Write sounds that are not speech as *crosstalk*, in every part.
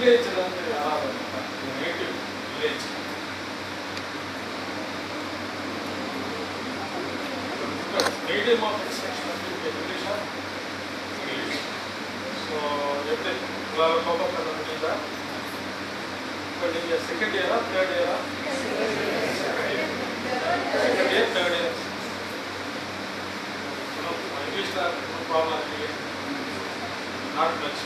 Village ಅಂದ್ರೆ ಯಾವಾಗ native village medium of expression of English or English. So, every lot of companies are but in your second year or third year or second year, third year. You know, English are no problem here. Not much.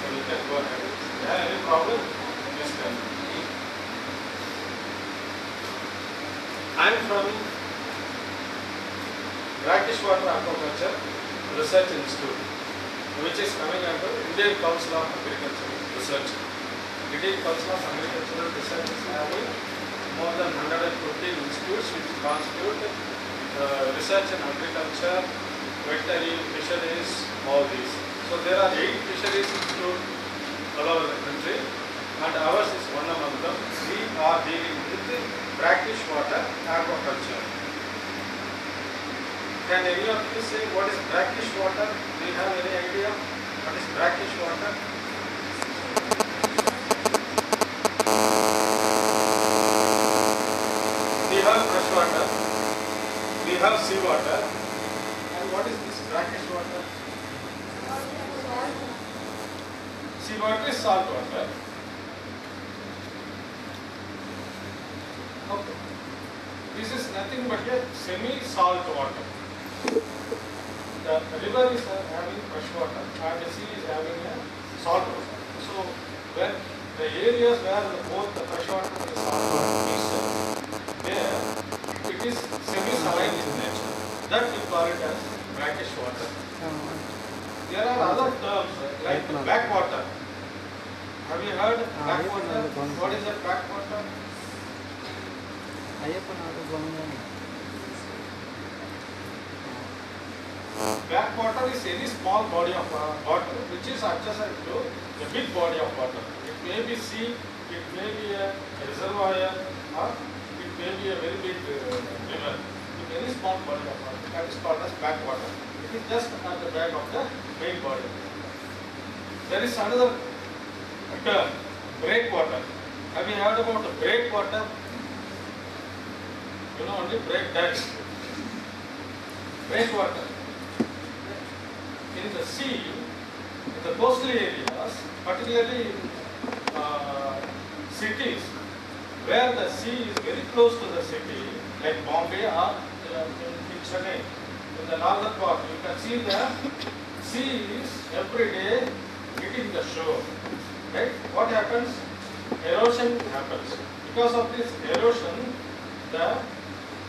So, you can go ahead. Yeah, any problem? Yes, sir. I'm from Brackish Water Aquaculture Research Institute, which is coming under Indian Council of Agricultural Research. Indian Council of Agricultural Research is having more than 150 institutes which constitute uh, research in agriculture, veterinary, fisheries, all these. So there are eight fisheries institutes all over the country and ours is one among them. We are dealing with brackish water aquaculture. Can any of you say what is brackish water? Do you have any idea what is brackish water? We have fresh water, we have sea water, water is salt water. Okay. This is nothing but a semi-salt water. The river is having fresh water and the sea is having a salt water. So when the areas where the, both the fresh water and the salt water mix, there it is semi-saline in nature. That we call it as brackish water. There are other terms like backwater. Have Back water. What is is any small body of water which is adjacent to the big body of water. It may be sea, it may be a reservoir, or it may be a very big uh, river. It any small body of water. That is called as back water. It is just at the back of the main body. There is another term breakwater. Have you heard about the breakwater? You know only break dance. Breakwater. In the sea, in the coastal areas, particularly in uh, cities, where the sea is very close to the city, like Bombay or uh, in Chennai, in the northern part, you can see the sea is every day hitting the shore. Right? What happens? Erosion happens. Because of this erosion, the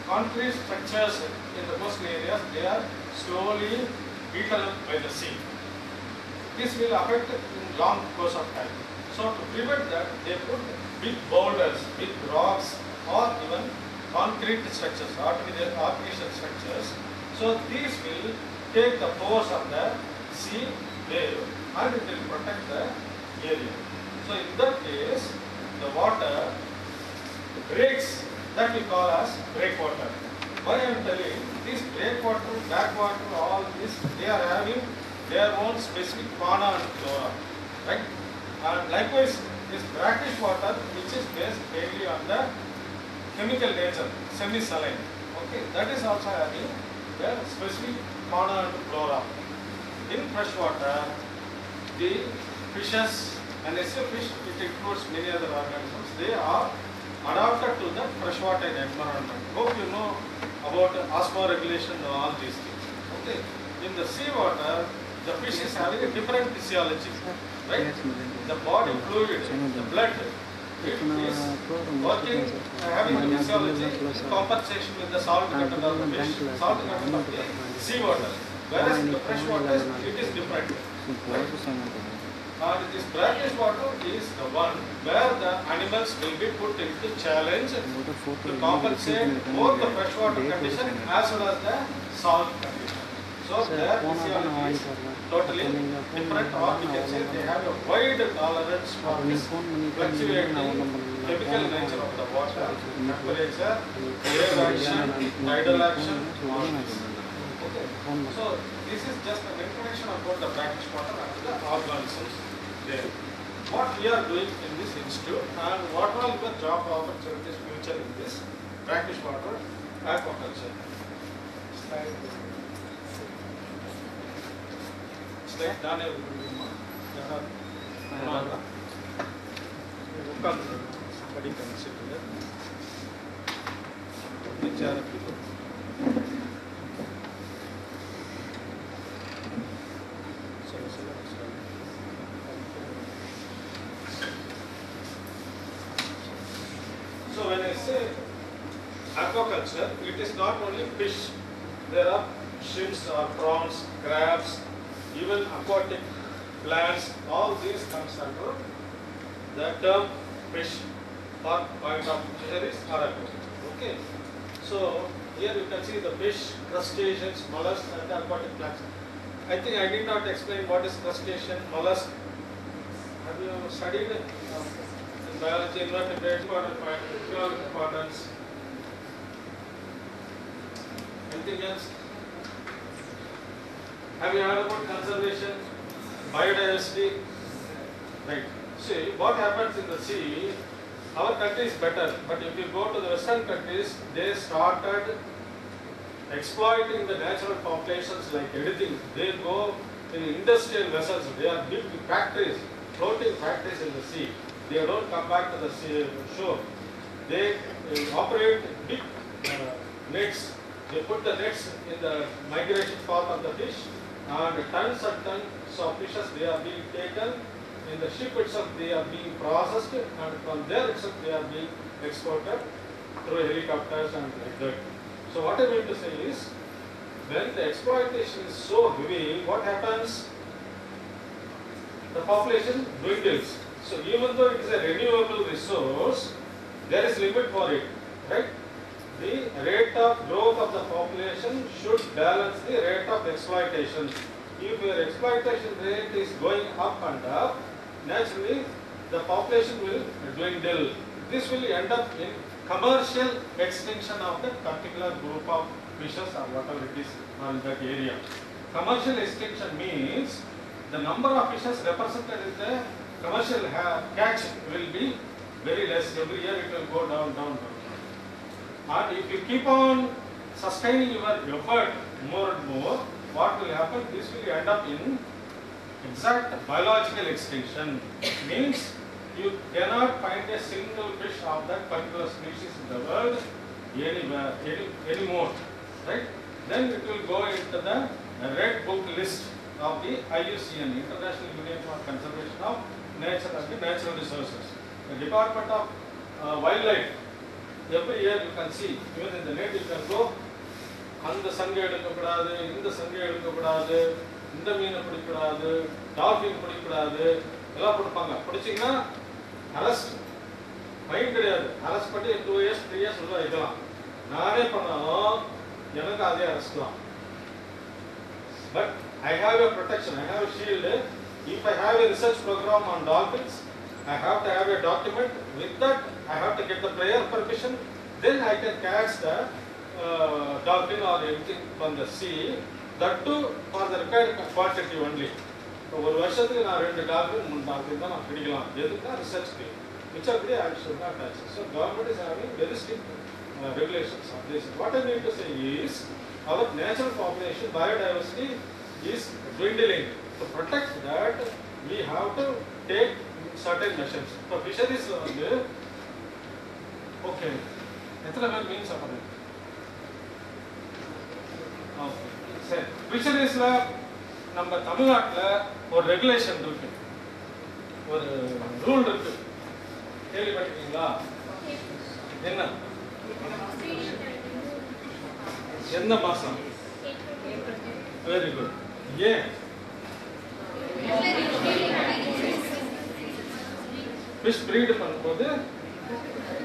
concrete structures in the coastal areas, they are slowly eaten up by the sea. This will affect in long course of time. So to prevent that, they put big boulders, big rocks, or even concrete structures, artificial structures. So these will take the force of the sea wave and it will protect the area. So in that case, the water breaks that we call as breakwater. Why I am telling this breakwater, backwater, all this, they are having their own specific fauna and flora, right? And likewise, this brackish water, which is based mainly on the chemical nature, semi-saline, okay, that is also having their specific fauna and flora. In freshwater, the fishes, and I say fish, it includes many other organisms, they are adapted to the freshwater environment. Hope you know about osmoregulation and all these things. Okay. In the seawater, the fish is having a different physiology, right? The body fluid, the blood, it is working, uh, having the physiology in compensation with the salt content of the fish, salt content of the seawater. Whereas in the freshwater, it is different. And this brackish water is the one where the animals will be put into challenge. To compensate both the freshwater condition as well as the salt condition. So their physiology is totally different. or we can say they have a wide tolerance for this fluctuating chemical nature of the water, temperature, wave action, tidal action, all this. Okay. So this is just an introduction about the brackish water and the organisms there. what we are doing in this institute and what are your job opportunities future in this brackish water aquaculture. Slide. Slide தானே விட்டுருமா யாராவது உட்காந்து படிக்க வச்சுட்டு aquaculture, it is not only fish. There are shrimps or prawns, crabs, even aquatic plants. All these comes under the term fish or point of fisheries or aquaculture. Okay. So here you can see the fish, crustaceans, mollusks and aquatic plants. I think I did not explain what is crustacean, mollusk. Have you studied it? in biology, invertebrates, important point, economic importance. Anything else? Have you heard about conservation, biodiversity? Right. See, what happens in the sea, our country is better, but if you go to the western countries, they started exploiting the natural populations like anything. They go in industrial vessels, they are big factories, floating factories in the sea. They don't come back to the sea, shore. They uh, operate big uh, nets. They put the nets in the migration path of the fish and tons and tons of fishes they are being taken in the ship itself they are being processed and from there itself they are being exported through helicopters and like that. So what I mean to say is when the exploitation is so heavy, what happens? The population dwindles. So even though it is a renewable resource, there is limit for it, right? The rate of growth of the population should balance the rate of exploitation. If your exploitation rate is going up and up, naturally the population will dwindle. This will end up in commercial extinction of that particular group of fishes or whatever it is on that area. Commercial extinction means the number of fishes represented in the commercial catch will be very less. Every year it will go down, down, down. And if you keep on sustaining your effort more and more, what will happen? This will end up in exact biological extinction. Means you cannot find a single fish of that particular species in the world anywhere, any, anymore. Right? Then it will go into the red book list of the IUCN, International Union for Conservation of Nature the Natural Resources. The Department of uh, Wildlife, every year you can see, even in the net you can go, அந்த சங்கை எடுக்கக்கூடாது இந்த சங்கை எடுக்கக்கூடாது இந்த மீனை பிடிக்கக்கூடாது dolphin பிடிக்கக்கூடாது எல்லாம் கொடுப்பாங்க. பிடிச்சிங்கன்னா அரெஸ்ட் ஃபைன் கிடையாது. அரெஸ்ட் பண்ணி டூ இயர்ஸ் த்ரீ இயர்ஸ் உள்ள வைக்கலாம் நானே பண்ணாலும் எனக்கு அதே அரெஸ்ட் தான். But I have a protection I have shield if I have a research program on dolphins I have to have a document. With that, I have to get the prayer permission. Then I can catch the uh, dolphin or anything from the sea. That too for the required quantity only. இப்போ ஒரு வருஷத்துக்கு நான் ரெண்டு dolphin மூணு dolphin தான் நான் பிடிக்கலாம் எதுக்குன்னா ரிசர்ச்க்கு மிச்சப்படி I should not touch so government is having very strict regulations of this. What I mean to say is our natural population biodiversity is dwindling. To protect that, we have to take certain measures. இப்போ fisheries வந்து okay எத்தனை பேர் மீன் சாப்பிடுறீங்க சரி. ஃபிஷரிஸில் நம்ம தமிழ்நாட்டில் ஒரு regulation இருக்கு. ஒரு ரூல் இருக்கு. கேள்விப்பட்டிருக்கீங்களா? என்ன? எந்த மாசம்? வெரி குட் ஏன்? ஃபிஷ் ப்ரீட் பண்ணும்போது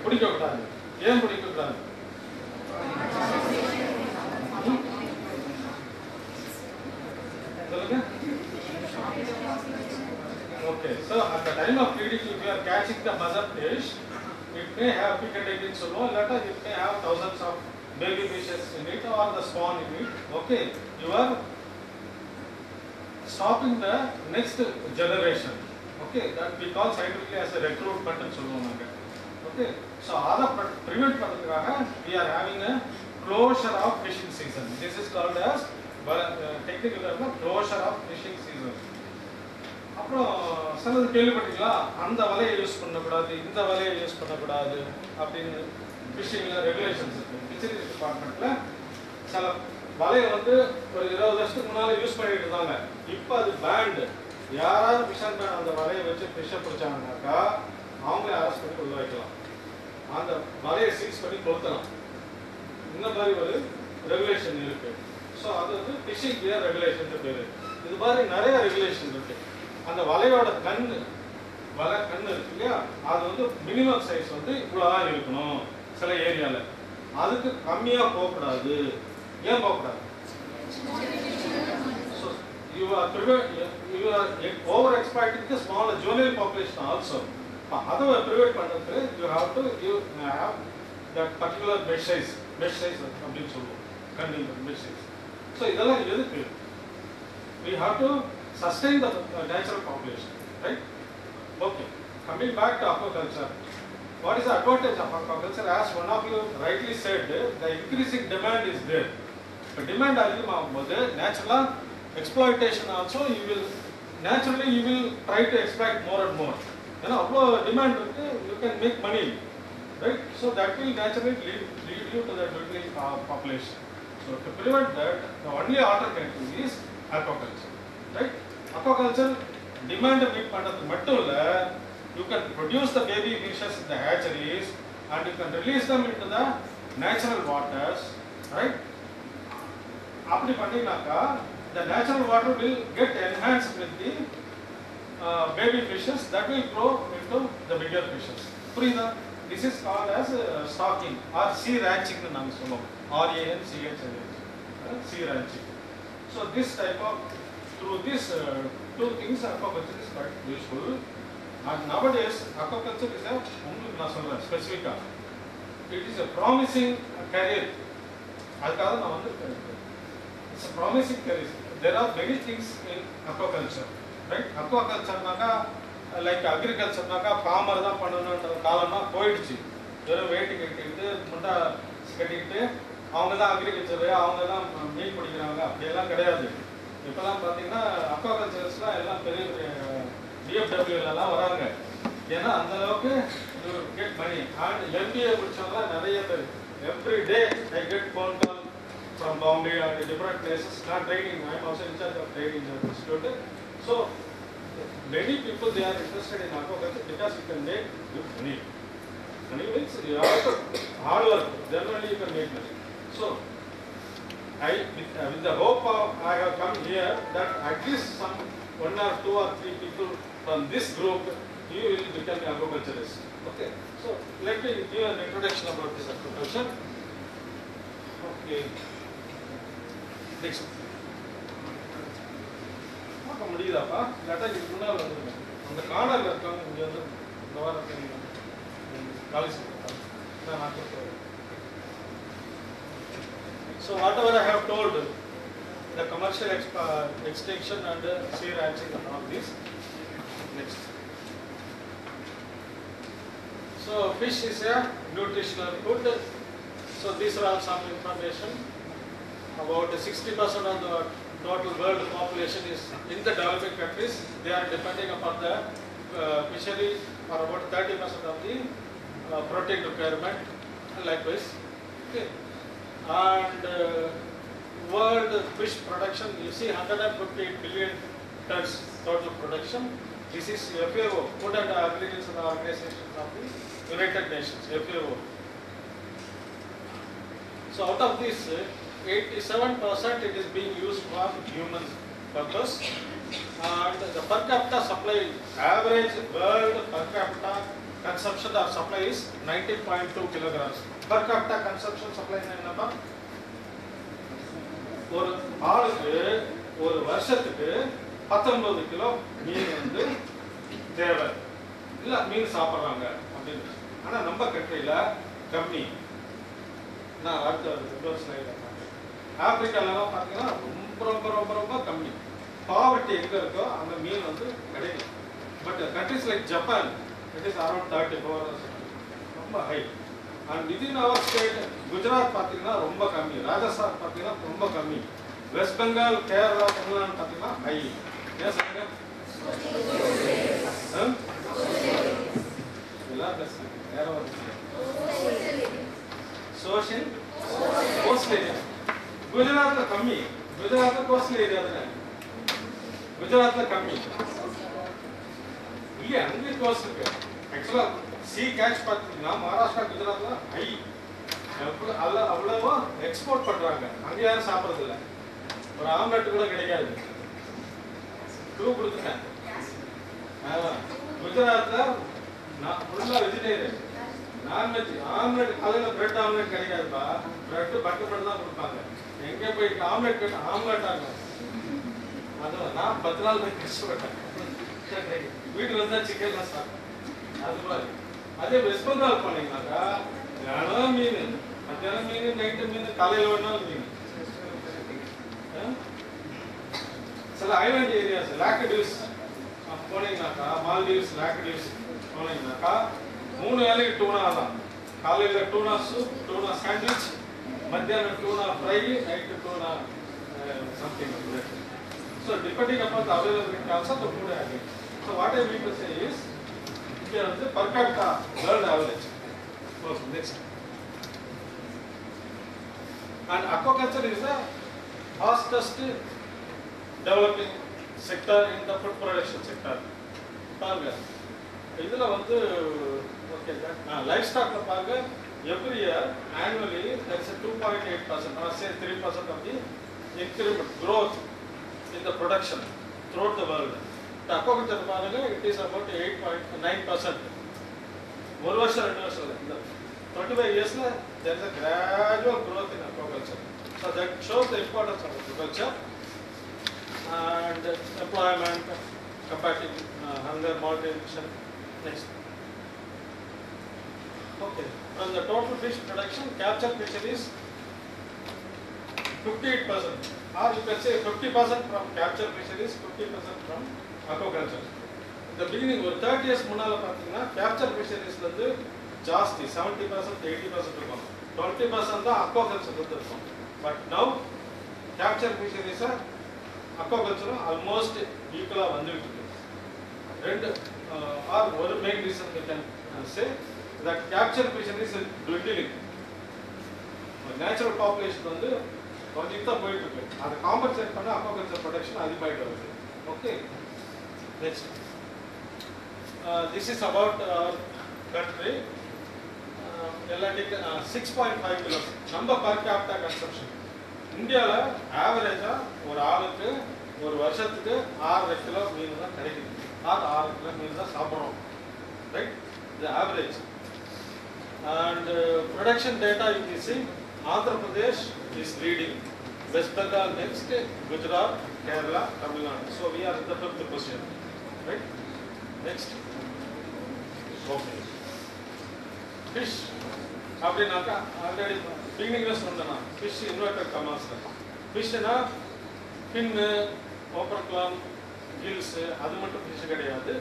பிடிக்க கூடாது ஏன் பிடிக்க கூடாது ம்? சொல்லுங்க Okay, so at the time of feeding, if you are catching the mother fish, it may have picket eggs so low, later it may have thousands of baby fishes in it or the spawn in it. Okay, you are stopping the next generation. Okay that we call scientifically as a ரெக்ரூட்மெண்ட்னு சொல்லுவோம் நாங்கள் okay so அதை prevent பண்ணுறதுக்காக we are having a closure of fishing season this is called as technical closure of fishing season அப்புறம் சிலது கேள்விப்பட்டீங்களா அந்த வலையை use பண்ணக்கூடாது இந்த வலையை யூஸ் பண்ணக்கூடாது அப்படின்னு ஃபிஷிங்கில் ரெகுலேஷன்ஸ் இருக்குது ஃபிஷரிஸ் டிபார்ட்மெண்ட்டில் சில வலையை வந்து ஒரு இருபது வருஷத்துக்கு முன்னால் யூஸ் பண்ணிட்டு இருந்தாங்க. இப்போ அது பேண்டு யாராவது பிஷன் மேன் அந்த வலையை வச்சு ஃபிஷ்ஷை பிடிச்சாங்கனாக்கா அவங்களே அரெஸ்ட் பண்ணி உள்ள வைக்கலாம் அந்த வலையை சீஸ் பண்ணி கொளுத்தலாம். இந்த மாதிரி ஒரு ரெகுலேஷன் இருக்கு. ஸோ அது வந்து ஃபிஷிங் கியர் ரெகுலேஷன் பேரு. இது மாதிரி நிறைய ரெகுலேஷன் இருக்கு. அந்த வலையோட கண் வலை கண் இருக்கு இல்லையா? அது வந்து மினிமம் சைஸ் வந்து இவ்வளோதான் இருக்கணும் சில ஏரியாவில் அதுக்கு கம்மியாக போகக்கூடாது. ஏன் போகக்கூடாது? So you are prevent you are over expecting the small juvenile population also அதை ப்ரிவெண்ட் பண்ணுறதுக்கு you have to you have that particular bed size bed size அப்படின்னு சொல்லுவோம் கண்டிப்பாக பெட் சைஸ் ஸோ இதெல்லாம் எதுக்கு we have to sustain the uh, natural population, right? Okay, coming back to aquaculture. What is the advantage of aquaculture? As one of you rightly said, the increasing demand is there. The demand அதிகமாகும்போது natural exploitation also you will naturally you will try to exploit more and more. ஏன்னா அவ்வளோ demand இருக்கு you can make money, right? So that will naturally lead, lead you to the dwindling uh, population. So to prevent that, the only alternative is aquaculture, right? Aquaculture demand meet பண்றது மட்டும் இல்ல you can produce the baby fishes in the hatcheries and you can release them into the natural waters, right? அப்படி பண்ணீங்கனாக்கா the natural water will get enhanced with the uh, baby fishes that will grow into the bigger fishes. புரியுதா? This is called as uh, stocking or sea ranching னு நாங்க சொல்லுவோம். R-A-N-C-H-I-N-G. uh, sea ranching. So this type of, through this uh, two things aquaculture is quite useful. And nowadays aquaculture is a, உங்களுக்கு நான் சொல்றேன் ஸ்பெசிஃபிக்கா it is a promising career. அதுக்காக நான் வந்து it's a promising career. There are many things in aquaculture, right அக்வாகல்ச்சர்னாக்கா like அக்ரிகல்ச்சர்னாக்கா farmer தான் பண்ணணுன்ற காலம்லாம் போயிடுச்சு. வெறும் வேட்டி கட்டிக்கிட்டு முட்டை கட்டிக்கிட்டு அவங்க தான் அக்ரிகல்ச்சரு அவங்க தான் மீன் பிடிக்கிறாங்க. அப்படியெல்லாம் கிடையாது. இப்போலாம் பார்த்தீங்கன்னா அக்வாகல்ச்சர்ஸ்லாம் எல்லாம் பெரிய பெரிய டிஎஃப்டபிள்யூலலாம் வராங்க. ஏன்னா அந்த அளவுக்கு கெட் மணி அண்ட் எம்பிஏ முடிச்சவங்களாம் நிறைய பேர். Every day I get from boundary and different places, not trading, I am also in charge of in the institute. So many people they are interested in aquaculture because you can make good money. Money means you have hard work, generally you can make money. So I, with, uh, with the hope of I have come here that at least some one or two or three people from this group, you will become an. Okay. So let me give an introduction about this agriculture. Okay. Next. பார்க்க முடியுதாப்பா இல்லாட்டா இதுக்கு முன்னால் வந்துருங்க அந்த கார்னரில் இருக்கவங்க இங்கே வந்து இந்த வாரம் காலேஜ் நான் கொடுத்துருவேன் So whatever I have told, the commercial exp uh, extinction and uh, sea ranching and all this. Next. So fish is a nutritional food. So these are all some information. About 60% of the total world population is in the developing countries. They are depending upon the uh, fishery for about 30% of the uh, protein requirement likewise. Okay. And uh, world fish production, you see 158 billion tons total production. This is FAO, Food and Agriculture Organization of the United Nations, FAO. So out of this, 87% it is being used for human purpose. And the per capita supply, average world per capita consumption or supply is 19.2 kilograms. Per capita consumption supply என்னப்பா ஒரு ஆளுக்கு ஒரு வருஷத்துக்கு பத்தொன்பது kilo மீன் வந்து தேவை இல்ல மீன் சாப்பிட்றாங்க அப்படின்னு ஆனா நம்ம கண்ட்ரியில கம்மி நான் அடுத்த இன்னொரு ஸ்லைடில் ஆப்பிரிக்காலலாம் பார்த்தீங்கன்னா ரொம்ப ரொம்ப ரொம்ப ரொம்ப கம்மி. பாவர்ட்டி எங்கே இருக்கோ அந்த மீன் வந்து கிடைக்கும். But countries like Japan it is around thirty four ரொம்ப high and within our state Gujarat பார்த்தீங்கன்னா ரொம்ப கம்மி. ராஜஸ்தான் பார்த்தீங்கன்னா ரொம்ப கம்மி. வெஸ்ட் பெங்கால் கேரளா தமிழ்நாடு பார்த்தீங்கன்னா ஹை ஏன் சொல்லுங்க சோஷியல் கோஸ்டல் குஜராத்ல கம்மி. குஜராத்ல கோஸ்டல் ஏரியா தானே குஜராத்ல கம்மி. இல்ல அங்கே கோஸ்ட் இருக்கு. ஆக்சுவலா சி கேட்ச் பார்த்தீங்கன்னா மகாராஷ்டிரா குஜராத்ல ஹை அல்ல அவ்வளவா எக்ஸ்போர்ட் பண்றாங்க. அங்க யாரும் சாப்பிடுறது இல்ல. ஒரு ஆம்லெட் கூட கிடைக்காது. டூ கொடுத்துட்டேன். குஜராத்ல நான் ஃபுல்லா வெஜிடேரியன் நான்வெஜ் ஆம்லெட் காலையில் பிரெட் ஆம்லெட் கிடைக்காதுப்பா. பிரெட் பட்டர் பிரெட் தான் கொடுப்பாங்க. எங்கே போய் ஆம்லெட் கட்ட ஆம்லெட் ஆகும் நான் பத்து நாள் போய் கஷ்டப்பட்டேன் வீட்டில் இருந்தால் சிக்கன் தான் சாப்பிட்டேன் அது மாதிரி. அதே வெஸ்ட் பெங்கால் போனீங்கன்னாக்கா தினம் மீன் மத்தியானம் மீன் நைட்டு மீன் காலையில் வேணாலும் மீன். ஆ? சில ஐலாண்ட் ஏரியாஸ் லாக்கடிவ்ஸ் போனீங்கன்னாக்கா மால்டீவ்ஸ் லாக்கடிவ்ஸ் போனீங்கன்னாக்கா மூணு வேலைக்கு டூனா தான். காலையில் டூனா சூப் டூனா சாண்ட்விச் மத்தியானம் tuna fry night tuna something so depending upon the availability also the food habit so what I mean to say is இங்கே வந்து per capita world average next and aquaculture is the fastest developing sector in the food production sector பாருங்க இதுல வந்து okay life ஸ்டாக்ல பாருங்க every year annually there is a 2.8 percent or say 3 percent of the increment growth in the production throughout the world. ತಕ್ಕೋಗಿ ತರಮಾನಾಗ it is about eight point nine percent ಮೂರು ವರ್ಷ ಎರಡು ವರ್ಷದಿಂದ twenty five ಇಯರ್ಸ್ನ there is a gradual growth in aquaculture so that shows the importance of aquaculture and employment combative hunger malnutrition next okay Next. Okay. From the total fish production, capture fisheries 58%, or you can say 50% from capture fisheries, 50% from aquaculture. இந்த beginning ஒரு thirty years முன்னால பார்த்தீங்கன்னா capture ஃபிஷரிஸ்ல இருந்து ஜாஸ்தி seventy percent eighty percent இருக்கும் twenty percent தான் aquaculture வந்து இருக்கும் பட் நவ் கேப்சர் ஃபிஷரிஸை அக்வாகல்ச்சரும் ஆல்மோஸ்ட் ஈக்குவலாக வந்துகிட்டு இருக்கு ரெண்டு ஆர் ஒரு main reason we can say that capture fisheries டுவெண்டிலிங் natural population வந்து குறைஞ்சிட்டு தான் போயிட்டு இருக்கு. அதை காம்பன்சேட் பண்ண அக்வாகல்ச்சர் ப்ரொடக்ஷன் அதிகமாகிட்டு வருது. Okay next this is about country எல்லாத்தையும் சிக்ஸ் பாயிண்ட் ஃபைவ் கிலோ நம்ம பர் கேப்டா கன்சம்ஷன் இந்தியாவில் ஆவரேஜாக ஒரு ஆளுக்கு ஒரு வருஷத்துக்கு ஆறரை கிலோ மீன் தான் கிடைக்குது. ஆறு ஆறு கிலோ மீன் தான் சாப்பிட்றோம். ரைட் இது average and production data you see Andhra Pradesh is leading West Bengal next Gujarat Kerala Tamil Nadu so we are in the fifth position right next okay fish அப்படின்னாக்கா already பிகினிங்ல சொன்னேன் fish inverted கமாஸ்ல ஃபிஷ்னா ஃபின்னு ஓப்பர்க்லாம் kills அது மட்டும் fish கிடையாது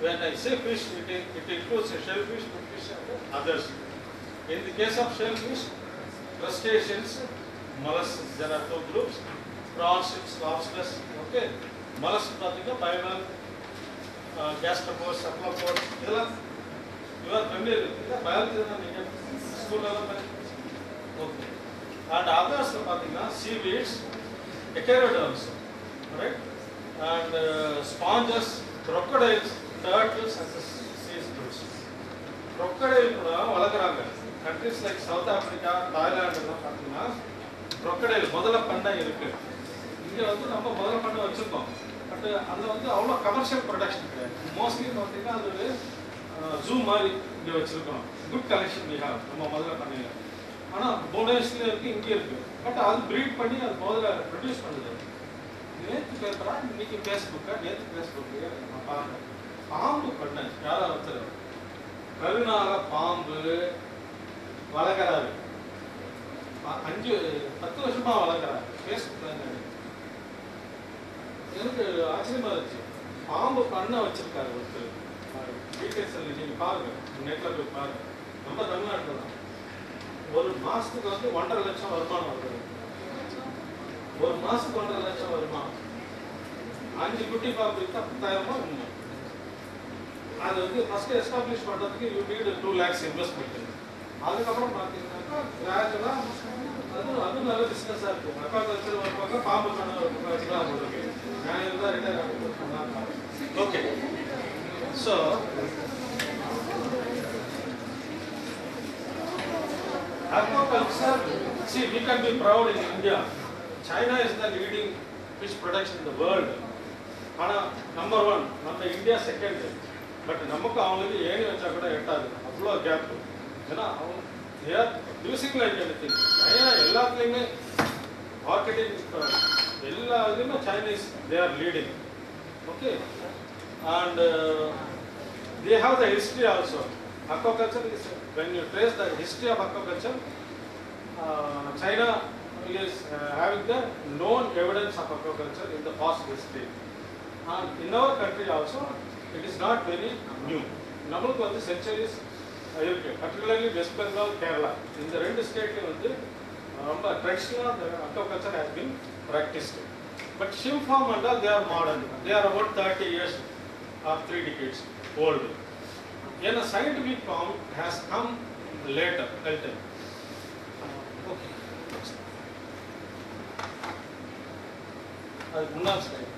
When I say fish, it, it includes a shellfish, fish, and others. In the case of shellfish, crustaceans, mollusks, there are two groups, prawns, lobsters, okay. Mollusks, bivalve, uh, gastropods, cephalopods, you are familiar with that. Bivalve is the biology school level, Okay. And others are seaweeds, echinoderms, right? And uh, sponges, crocodiles, turtles, and the sea fruits. கூட வளர்க்குறாங்க countries like South Africa Thailand பார்த்தீங்கன்னா crocodile முதல்ல பண்ணை இருக்கு. இங்கே வந்து நம்ம முதல்ல பண்ணை வச்சுருக்கோம். பட் அதில் வந்து அவ்வளோ கமர்ஷியல் ப்ரொடக்ஷன் கிடையாது. மோஸ்ட்லி பார்த்தீங்கன்னா அது ஒரு ஜூ மாதிரி இங்கே வச்சுருக்கோம். குட் கலெக்ஷன் வி ஹாவ் நம்ம முதல்ல பண்ணையில ஆனால் புவனேஸ்வரில் இருக்குது இங்கே இருக்குது பட் அது ப்ரீட் பண்ணி அது முதல்ல ப்ரொடியூஸ் பண்ணுது. நேற்று பேப்பரா இன்னைக்கு ஃபேஸ்புக்கா நேற்று ஃபேஸ்புக்கு நான் பாருங்க பாம்பு பண்ண யாரா ஒருத்தர்? கருணாக பாம்பு வளர்க்குறாரு. அஞ்சு பத்து வருஷமா வளர்க்குறாரு. ஃபேஸ்புக்ல எனக்கு ஆச்சரியமா இருந்துச்சு. பாம்பு பண்ண வச்சிருக்காரு ஒருத்தர். டீட்டெயில்ஸ் நீங்க பாருங்க. நெட்ல போய் பாருங்க. நம்ம தமிழ்நாட்டில் தான். ஒரு மாசத்துக்கு வந்து ஒன்றரை லட்சம் வருமானம் வருது. ஒரு மாசத்துக்கு ஒன்றரை லட்சம் வருமானம். அஞ்சு குட்டி பாம்பு வித்தா பத்தாயிரமா உண்மை அது வந்து ஃபர்ஸ்ட் எஸ்டாப்ளிஷ் பண்றதுக்கு you need two lakhs investment அதுக்கப்புறம் பார்த்தீங்கன்னாக்கா கிராஜுவலாக அது அது நல்ல பிஸ்னஸாக இருக்கும் அக்கா கல்ச்சர் ஒரு பக்கம் பாம்பு பண்ண ஒரு பக்கம் வச்சுக்கலாம் உங்களுக்கு நான் இருந்தால் retire okay so aquaculture, see, we can be proud in India. China is the leading fish production in the world. ஆனால் நம்பர் ஒன் நம்ம இந்தியா செகண்ட் பட் நமக்கு அவங்களுக்கு ஏணி வச்சா கூட எட்டாது அவ்வளோ கேப் ஏன்னா அவங்க there using like anything China எல்லாத்துலேயுமே மார்க்கெட்டிங் எல்லா இதுலையுமே Chinese they are leading okay and they have the history also. Aquaculture is, when you trace the history of aquaculture, uh, China is uh, having the known evidence of aquaculture in the past history. And in our country also, it is not very new. நம்மளுக்கு வந்து centuries இருக்கு particularly west Bengal Kerala இந்த ரெண்டு ஸ்டேட்லையும் வந்து ரொம்ப ட்ரெடிஷ்னலாக aquaculture has been practised but shrimp farm என்றால் they are modern they are about thirty years or three decades old ஏன்னா scientific farm has come later later okay அதுக்கு முன்னாள் slide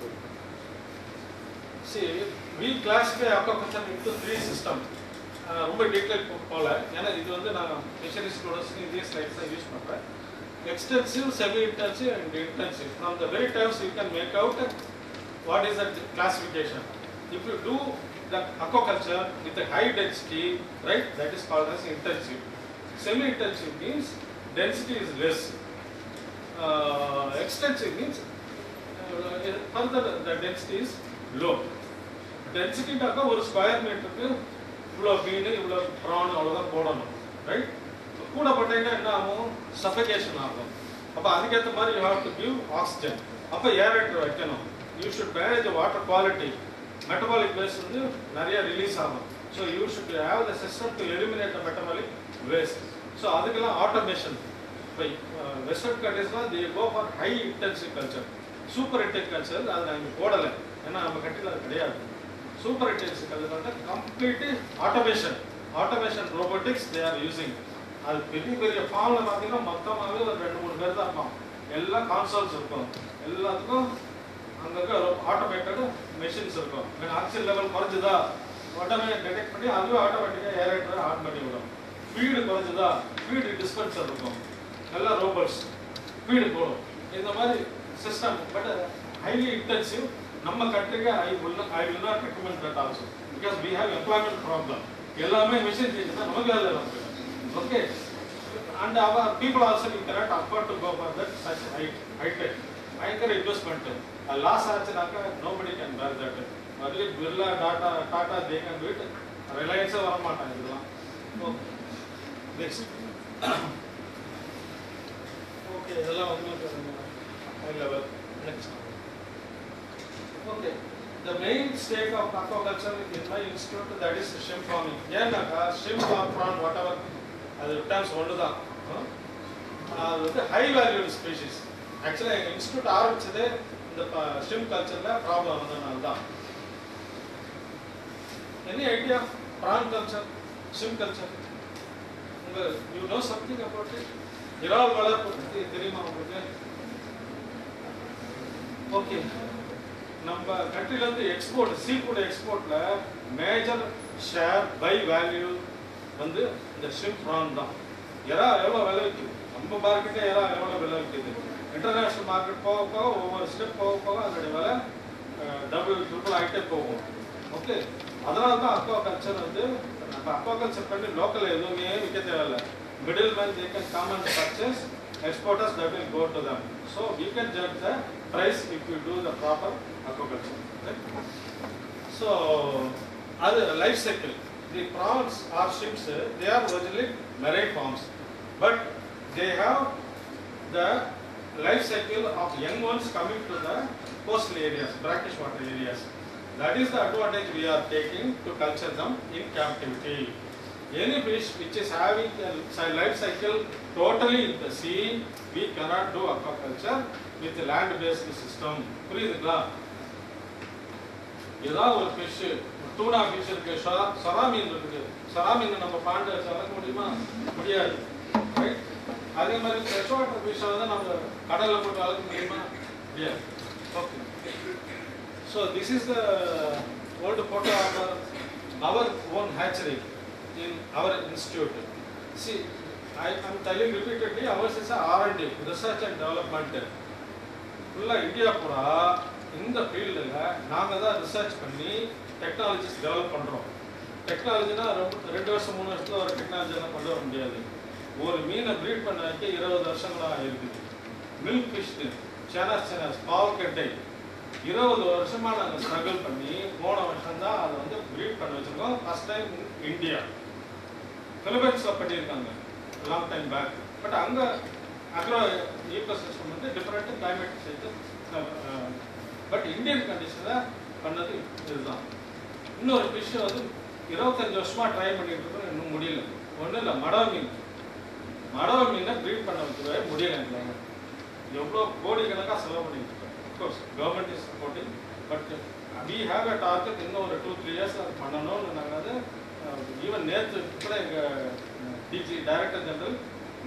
See, we classify aquaculture into three systems. Uh, ரொம்ப detail போகல ஏன்னா இது வந்து நான் ஃபிஷரி ஸ்டூடெண்ட்ஸ்க்கு இதே ஸ்லைட்ஸ் தான் யூஸ் பண்ணுறேன் extensive semi intensive and intensive from the very times you can make out what is that classification if you do the aquaculture with a high density, right, that is called as intensive. Semi intensive means density is less. Uh, extensive means uh, further the density is low. டென்சிட்டினாக்கா ஒரு square மீட்டருக்கு இவ்வளோ மீன் இவ்வளோ PRAN அவ்வளோதான் போடணும் right கூட போட்டீங்கன்னா என்ன ஆகும் சஃபகேஷன் ஆகும் அப்போ அதுக்கேற்ற மாதிரி you have to give oxygen அப்போ ஏரேட்டர் வைக்கணும் you should manage water quality metabolic waste வந்து நிறைய ரிலீஸ் ஆகும் so you should have the system to eliminate the metabolic waste so அதுக்கெல்லாம் automation by western கண்ட்ரீஸ்லாம் they go for high intensive culture super intensive culture அது நான் இங்கே போடலை ஏன்னா நம்ம கண்ட்ரியில் அது கிடையாது சூப்பர் இன்டென்சிவ் கல்ச்சர் வந்து complete automation automation robotics they are using அது பெரிய பெரிய ஃபார்மில் பார்த்தீங்கன்னா மொத்தமாகவே ஒரு ரெண்டு மூணு பேர் தான் இருப்பான் எல்லாம் கான்சோல்ஸ் இருக்கும் எல்லாத்துக்கும் அங்கங்கே ஆட்டோமேட்டட் மெஷின்ஸ் இருக்கும் ஆக்சிஜன் லெவல் குறைஞ்சுதா உடனே டிடெக்ட் பண்ணி அதுவே ஆட்டோமேட்டிக்காக ஏரேட்டரை ஆன் பண்ணி விடும் ஃபீடு குறைஞ்சுதா ஃபீடு டிஸ்பென்சர் இருக்கும் எல்லாம் ரோபோட்ஸ் ஃபீடு போடும் இந்த மாதிரி சிஸ்டம் பட் ஹைலி இன்டென்சிவ் நம்ம கண்ட்ரிக்கு I will I will not recommend that also because we have employment problem எல்லாமே மிஷின் செஞ்சுதான் நமக்கு வேலை நமக்கு okay and our people also you correct afford to go for that such height hitech பயங்கர investment loss ஆச்சுனாக்கா nobody can bear that மறுபடி Birla Tata Tata they can வீட் ரிலையன்ஸே வர மாட்டாங்க இதெல்லாம் ஓகே நெக்ஸ்ட் ஓகே இதெல்லாம் உங்களுக்கு high level next okay the main stake of aquaculture in my institute that is shrimp farming ஏன்னாக்கா shrimp or prawn whatever அது terms ஒன்று தான் அது வந்து ஹை வேல்யூடு ஸ்பீஷிஸ் ஆக்சுவலாக எங்கள் இன்ஸ்டியூட் ஆரம்பிச்சதே இந்த ஷிம் கல்ச்சரில் ப்ராப்ளம் வந்ததுனால தான் any idea prawn culture shrimp culture உங்கள் you know something about it இறால் வளர்ப்பு பற்றி தெரியுமா உங்களுக்கு ஓகே நம்ம கண்ட்ரிலேருந்து எக்ஸ்போர்ட் சீ ஃபுட் எக்ஸ்போர்ட்டில் மேஜர் ஷேர் பை வேல்யூ வந்து இந்த ஷிம் ப்ரான் தான் எறா எவ்வளோ விலை விற்குது நம்ம மார்க்கெட்டே எறா எவ்வளோ விலை விற்குது இன்டர்நேஷ்னல் மார்க்கெட் போக போக ஒவ்வொரு ஸ்டெப் போக போக அதோடைய விலை டபுள் ட்ரிபிள் ஆகிட்டே போகும் ஓகே அதனால தான் அக்வா கல்ச்சர் வந்து நம்ம அக்வா கல்ச்சர் பண்ணி லோக்கல் எதுவுமே விற்க தேவையில்லை middleman they can come and purchase exporters that will go to them. So we can judge the price if you do the proper aquaculture. So, other life cycle, the prawns or ships, they are originally marine forms, but they have the life cycle of young ones coming to the coastal areas, brackish water areas. That is the advantage we are taking to culture them in captivity. Any fish which is having a life cycle totally in the sea, we cannot do aquaculture with land-based system. Please, ஏதாவது ஒரு fish டூனா fish இருக்கு சொரா- சொரா மீன் இருக்குது சொரா மீன் நம்ம bond வச்சு வளர்க்க முடியுமா? முடியாது. ரைட் அதே மாதிரி ஃப்ரெஷ் வாட்டர் ஃபிஷ்ஷை வந்து நம்ம கடலில் போட்டு வளர்க்க முடியுமா? முடியாது. Okay so this is the old photo of our own hatchery in our institute see I I'm am repeatedly ours is R and D research and development ஃபுல்லாக இந்தியா பூரா இந்த ஃபீல்டில் நாங்கள் தான் ரிசர்ச் பண்ணி டெக்னாலஜிஸ் டெவலப் பண்ணுறோம் டெக்னாலஜினா ரொம்ப ரெண்டு வருஷம் மூணு வருஷத்தில் ஒரு டெக்னாலஜிலாம் கொண்டு வர முடியாது. ஒரு மீனை ப்ரீட் பண்ண வைக்க இருபது வருஷங்களாக இருக்குது மில்க் ஃபிஷ் சேனஸ் சேனஸ் பாவக்கட்டை இருபது வருஷமாக நாங்கள் ஸ்ட்ரகிள் பண்ணி போன வருஷம் தான் அதை வந்து ப்ரீட் பண்ண வச்சுருக்கோம். ஃபர்ஸ்ட் டைம் இந்தியா ஃபிலிப்பைன்ஸில் பண்ணியிருக்காங்க. லாங் டைம் பேக் பட் அங்கே அக்ரோ ஈக்கோசிஸ்டம் வந்து டிஃப்ரெண்ட் கிளைமேட் சேர்த்து பட் இந்தியன் கண்டிஷனில் பண்ணது இதுதான். இன்னொரு ஃபிஷ் வந்து இருபத்தஞ்சு வருஷமாக ட்ரை பண்ணிட்டு இருக்கோம் இன்னும் முடியல. ஒன்றும் இல்லை மடவ மீன். மடவ மீனை ப்ரீட் பண்ண வைக்கவே முடியல எங்களால. எவ்வளோ கோடிக்கணக்காக செலவு பண்ணிட்டு இருக்கோம். Of course government is supporting but we have a target இன்னும் ஒரு டூ த்ரீ இயர்ஸ் அது பண்ணணும்னு நாங்கள் அது ஈவன் நேற்று கூட எங்கள் டிஜி டைரக்டர் ஜெனரல்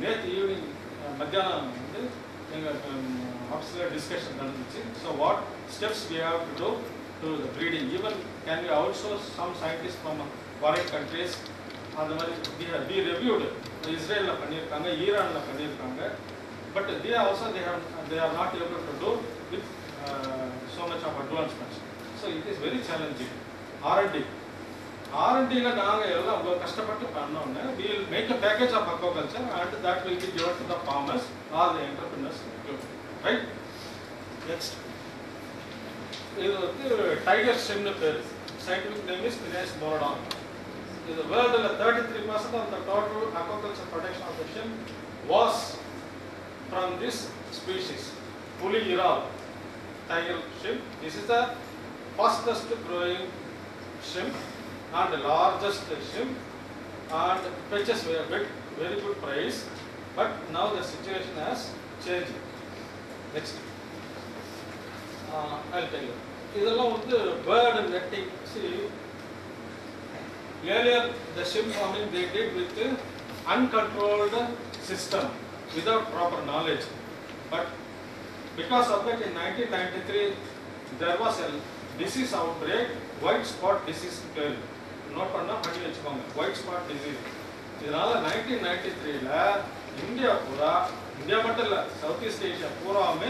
நேற்று ஈவினிங் மத்தியானம் வந்து எங்கள் ஆஃபீஸில் டிஸ்கஷன் நடந்துச்சு. So what steps we have to do to the breeding even can we outsource some scientist from foreign countries அந்த மாதிரி வி ரெவியூடு இஸ்ரேலில் பண்ணியிருக்காங்க ஈரானில் பண்ணியிருக்காங்க but they also they have they are not able to do with so much of advancements so it is very challenging R and D ஆர்என்டியில் நாங்கள் எல்லாம் அவ்வளோ கஷ்டப்பட்டு பண்ணோன்னு we will make a package of aquaculture and that will be given to the farmers or the entrepreneurs right next இது வந்து tiger ஷிம்னு பேர் scientific name is Penaeus monodon இது வேர்ல்டில் thirty three percent of the total aquaculture production of the shrimp was from this species புலி இறால் tiger shrimp. This is the fastest growing shrimp and largest shrimp and fetches very good, very good price. But now the situation has changed. Next. Uh, I'll tell you. இதெல்லாம் வந்து bird netting. See, earlier the shrimp farming they did with uncontrolled system without proper knowledge. But because of that in 1993 there was a disease outbreak white spot disease பேர் note பண்ணா பண்ணி வச்சுக்கோங்க white spot disease இதனால 1993ல India பூரா India மட்டும் இல்ல south east Asia பூராவுமே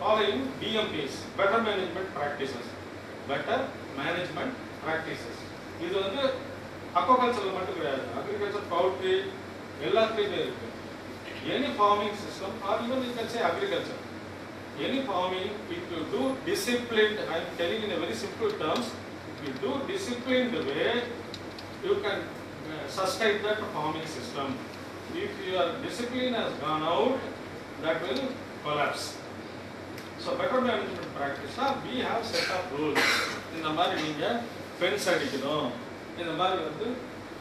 following BMPs, better management practices. Better management practices. இது வந்து அக்வாகல்ச்சர்ல மட்டும் கிடையாது அக்ரிகல்ச்சர் பவுல்ட்ரி எல்லாத்துலேயுமே இருக்கு any farming system or even you can say agriculture any farming, if you do disciplined, I am telling in a very simple terms, if you do disciplined way, you can uh, sustain that farming system. If your discipline has gone out, that will collapse. So macro management practice, we have set of rules இந்த மாதிரி நீங்கள் fence அடிக்கணும். இந்த மாதிரி வந்து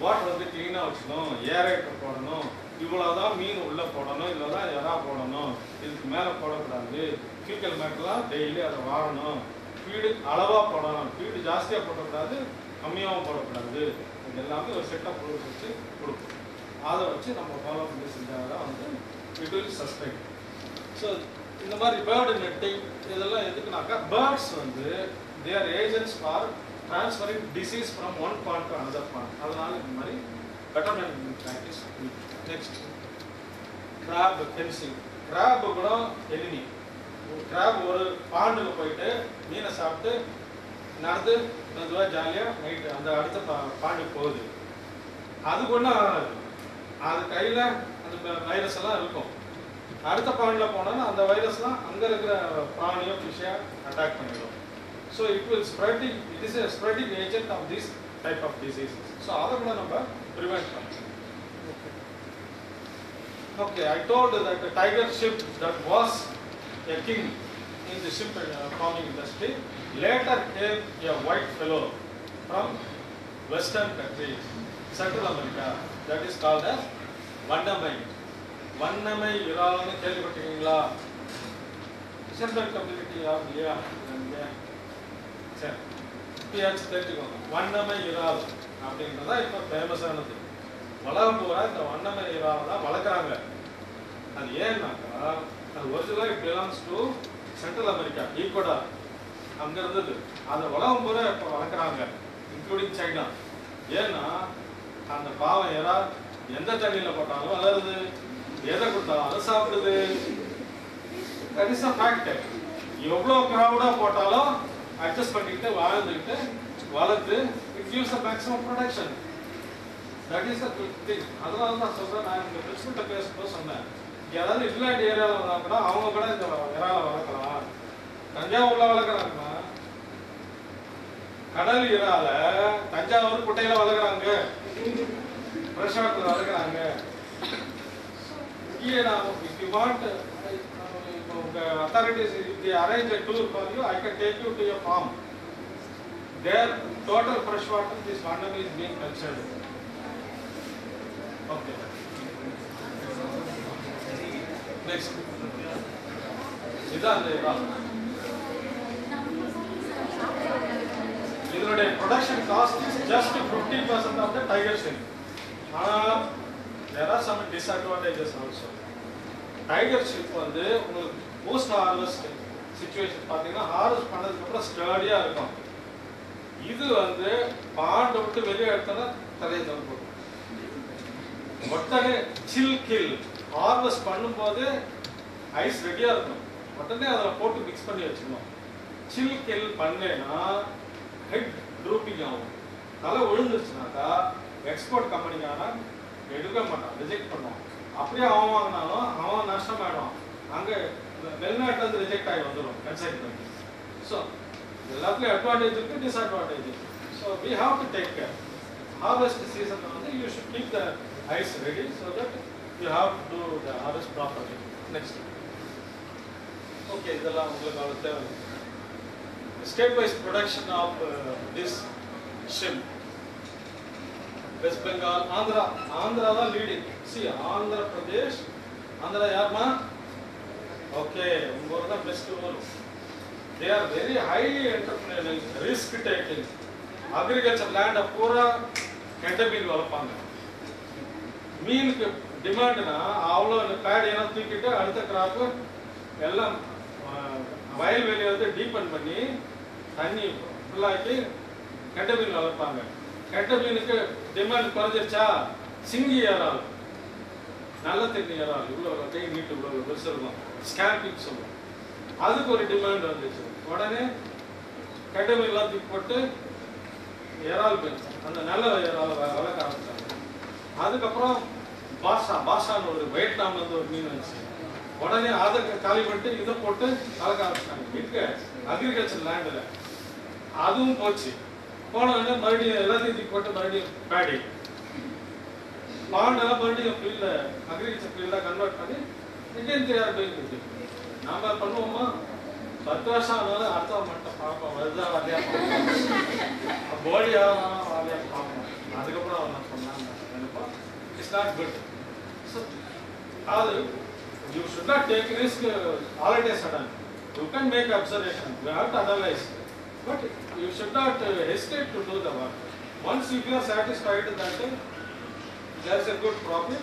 water வந்து க்ளீனாக வச்சுக்கணும். ஏரேட்டர் போடணும். இவ்வளோதான் மீன் உள்ளே போடணும். இவ்வளோ தான் எறா போடணும். இதுக்கு மேலே போடக்கூடாது. ஃபியூக்கல் மேட்டெல்லாம் டெய்லி அதை வாழணும் ஃபீடு அளவாக போடணும். ஃபீடு ஜாஸ்தியாக போடக்கூடாது. கம்மியாகவும் போடக்கூடாது. இது எல்லாமே ஒரு செட்டாக ரூல்ஸ் வச்சு கொடுக்கும். அதை வச்சு நம்ம ஃபாலோ பண்ணி செஞ்சால் தான் வந்து இட் வில் சஸ்பெக்ட் ஸோ இந்த மாதிரி பேர்டு நெட்டிங் இதெல்லாம் எதுக்குனாக்கா பேர்ட்ஸ் வந்து they're agents for transferring disease from one point to another point அதனால இந்த மாதிரி better management practice next crab fencing crab கூட எனிமி கிராப் ஒரு பாண்டுக்கு போயிட்டு மீனை சாப்பிட்டு நடந்து மெதுவாக ஜாலியாக நைட்டு அந்த அடுத்த பா பாண்டுக்கு போகுது. அதுக்கு ஒன்றும் அது கையில் அந்த வைரஸ் எல்லாம் இருக்கும். அடுத்த பாண்டில் போனோன்னா அந்த வைரஸ்லாம் அங்கே இருக்கிற பிராணியோ ஃபிஷ்ஷை அட்டாக் பண்ணிடும் so it will spreading it is a spreading agent of this type of diseases so அதை கூட நம்ம ப்ரிவென்ட் பண்ணலாம் Okay, I told that the tiger ship that was a king in the ship uh, farming industry later came a white fellow from western countries, Central America, that is called as Vandamai. வண்ணமை இறால்னு கேள்விப்பட்டிருக்கீங்களா? Central community of இல்லையா? சரி. இப்பயாச்சும் தெரிஞ்சுக்கோங்க. வண்ணமை இறால் அப்படின்றதா இப்போ ஃபேமஸானது உலகம் பூரா இந்த வண்ணமை இறால் தான் வளர்க்குறாங்க. அது ஏன்னாக்கா அது ஒரிஜினலாக it belongs to Central America Ecuador அங்கே இருந்தது. அதை உலகம் பூரா இப்போ வளர்க்குறாங்க இன்க்ளூடிங் சைனா ஏன்னா அந்த பாவம் இறா எந்த தண்ணியில் போட்டாலும் வளருது. எதை கொடுத்தாலும் சாப்பிடுது தட் இஸ் அ ஃபேக்ட் எவ்வளோ க்ரௌடாக போட்டாலும் அட்ஜஸ்ட் பண்ணிக்கிட்டு வாழ்ந்துக்கிட்டு வளர்த்து it gives a maximum production that is the thing அதனால தான் சொல்கிறேன் நான் இந்த பிரின்சிபல்கிட்ட பேசும்போது சொன்னேன். யாராவது இங்கிலாந்து ஏரியாவில் வந்தால் கூட அவங்க கூட இந்த இறால வளர்க்கலாம். தஞ்சாவூரில் வளர்க்குறாங்கன்னா கடல் இறால தஞ்சாவூர் குட்டையில் வளர்க்குறாங்க. ஃப்ரெஷ் வளர்க்குறாங்க. இங்கே நான் இஃப் யூ வாண்ட் இப்போ உங்கள் authorities if they arrange a tour for you I can take you to your farm there total fresh water this Vandam is being cultured okay next இதான் அந்த இறால் இதனுடைய production cost is just fifty percent of the tiger shell ஆனால் there are some disadvantages also Tiger shrimp வந்து உங்களுக்கு post harvest situation பார்த்தீங்கன்னா harvest பண்ணதுக்கப்புறம் ஸ்டடியாக இருக்கும். இது வந்து பாண்டை விட்டு வெளியே எடுத்தோன்னா தலையை தரப்படும் உடனே சில் கில் ஹார்வெஸ்ட் பண்ணும்போது ஐஸ் ரெடியாக இருக்கும் உடனே அதில் போட்டு மிக்ஸ் பண்ணி வச்சுக்கணும். சில் கில் பண்ணேன்னா ஹெட் ட்ரூப்பிங் ஆகும். தலை விழுந்துருச்சுனாக்கா எக்ஸ்போர்ட் கம்பெனிக்கான எடுக்க மாட்டான் ரிஜெக்ட் பண்ணுவான். அப்படியே அவன் வாங்கினாலும் அவன் நஷ்டமாயிடும் அங்கே வெளிநாட்டிலேருந்து ரிஜெக்ட் ஆகி வந்துடும் கன்சைன் பண்ணி ஸோ எல்லாத்துலேயும் அட்வான்டேஜ் இருக்குது disadvantage so we have to take care harvest season வந்து you should keep the ice ready so that you have to do the harvest properly next okay இதெல்லாம் உங்களுக்கு அவ்வளோ தேவை state wise production of this shrimp West Bengal Andhra Andhra தான் leading C Andhra Pradesh Andhra யாருமா okay உங்க ஊர் தான் பெஸ்ட் ஊர் they are very highly entrepreneurial risk taking agriculture லேண்டை பூரா கெட்ட மீன் வளர்ப்பாங்க. மீனுக்கு டிமாண்ட்னா அவ்வளோ பேட் எல்லாம் தூக்கிட்டு அடுத்த கிராப்பு எல்லாம் வயல்வெளியை வந்து டீப்பன் பண்ணி தண்ணி ஃபுல்லாக்கி கெட்ட மீன் வளர்ப்பாங்க. கெட்ட மீனுக்கு டிமாண்ட் குறைஞ்சிருச்சா? சிங்கி இறால் நல்ல தண்ணி இறால் இவ்வளோ கை நீட்டு இவ்வளோ பெருசு இருக்கும் ஸ்கேம்பிங் சொல்லுவோம் அதுக்கு ஒரு டிமாண்ட் வந்துச்சு. உடனே கெட்ட மீன்லாம் தூக்கி போட்டு இறால் பெருசு அந்த நல்ல இறால் வளர்க்க ஆரம்பிச்சாங்க. அதுக்கப்புறம் பாஷா பாஷான்னு ஒரு வியட்நாம்ல இருந்து ஒரு மீன் வந்துச்சு. உடனே அதை காலி பண்ணிட்டு இதை போட்டு வளர்க்க ஆரம்பிச்சாங்க. இருக்க அக்ரிகல்ச்சர் லேண்டில் அதுவும் போச்சு. போன உடனே மறுபடியும் எல்லாத்தையும் தூக்கி போட்டு மறுபடியும் பேடி. பாண்டெல்லாம் மறுபடியும் ஃபீல்ட அக்ரிகல்ச்சர் ஃபீல்டாக கன்வெர்ட் பண்ணி இந்தியன் தேர் போயிருக்கு நாம பண்ணுவோமா? பத்து வருஷம் ஆனாலும் அடுத்த மட்டும் பார்ப்போம் வருதா வரலையா பார்ப்போம் போடி ஆகலாம் வரலையா பார்ப்போம் அதுக்கப்புறம் அவன் சொன்னாங்க இட்ஸ் நாட் குட் ஸோ அது you should not take risk already sudden you can make observation you have to analyse But you should not uh, hesitate to do the work. Once you are satisfied that uh, there is a good profit,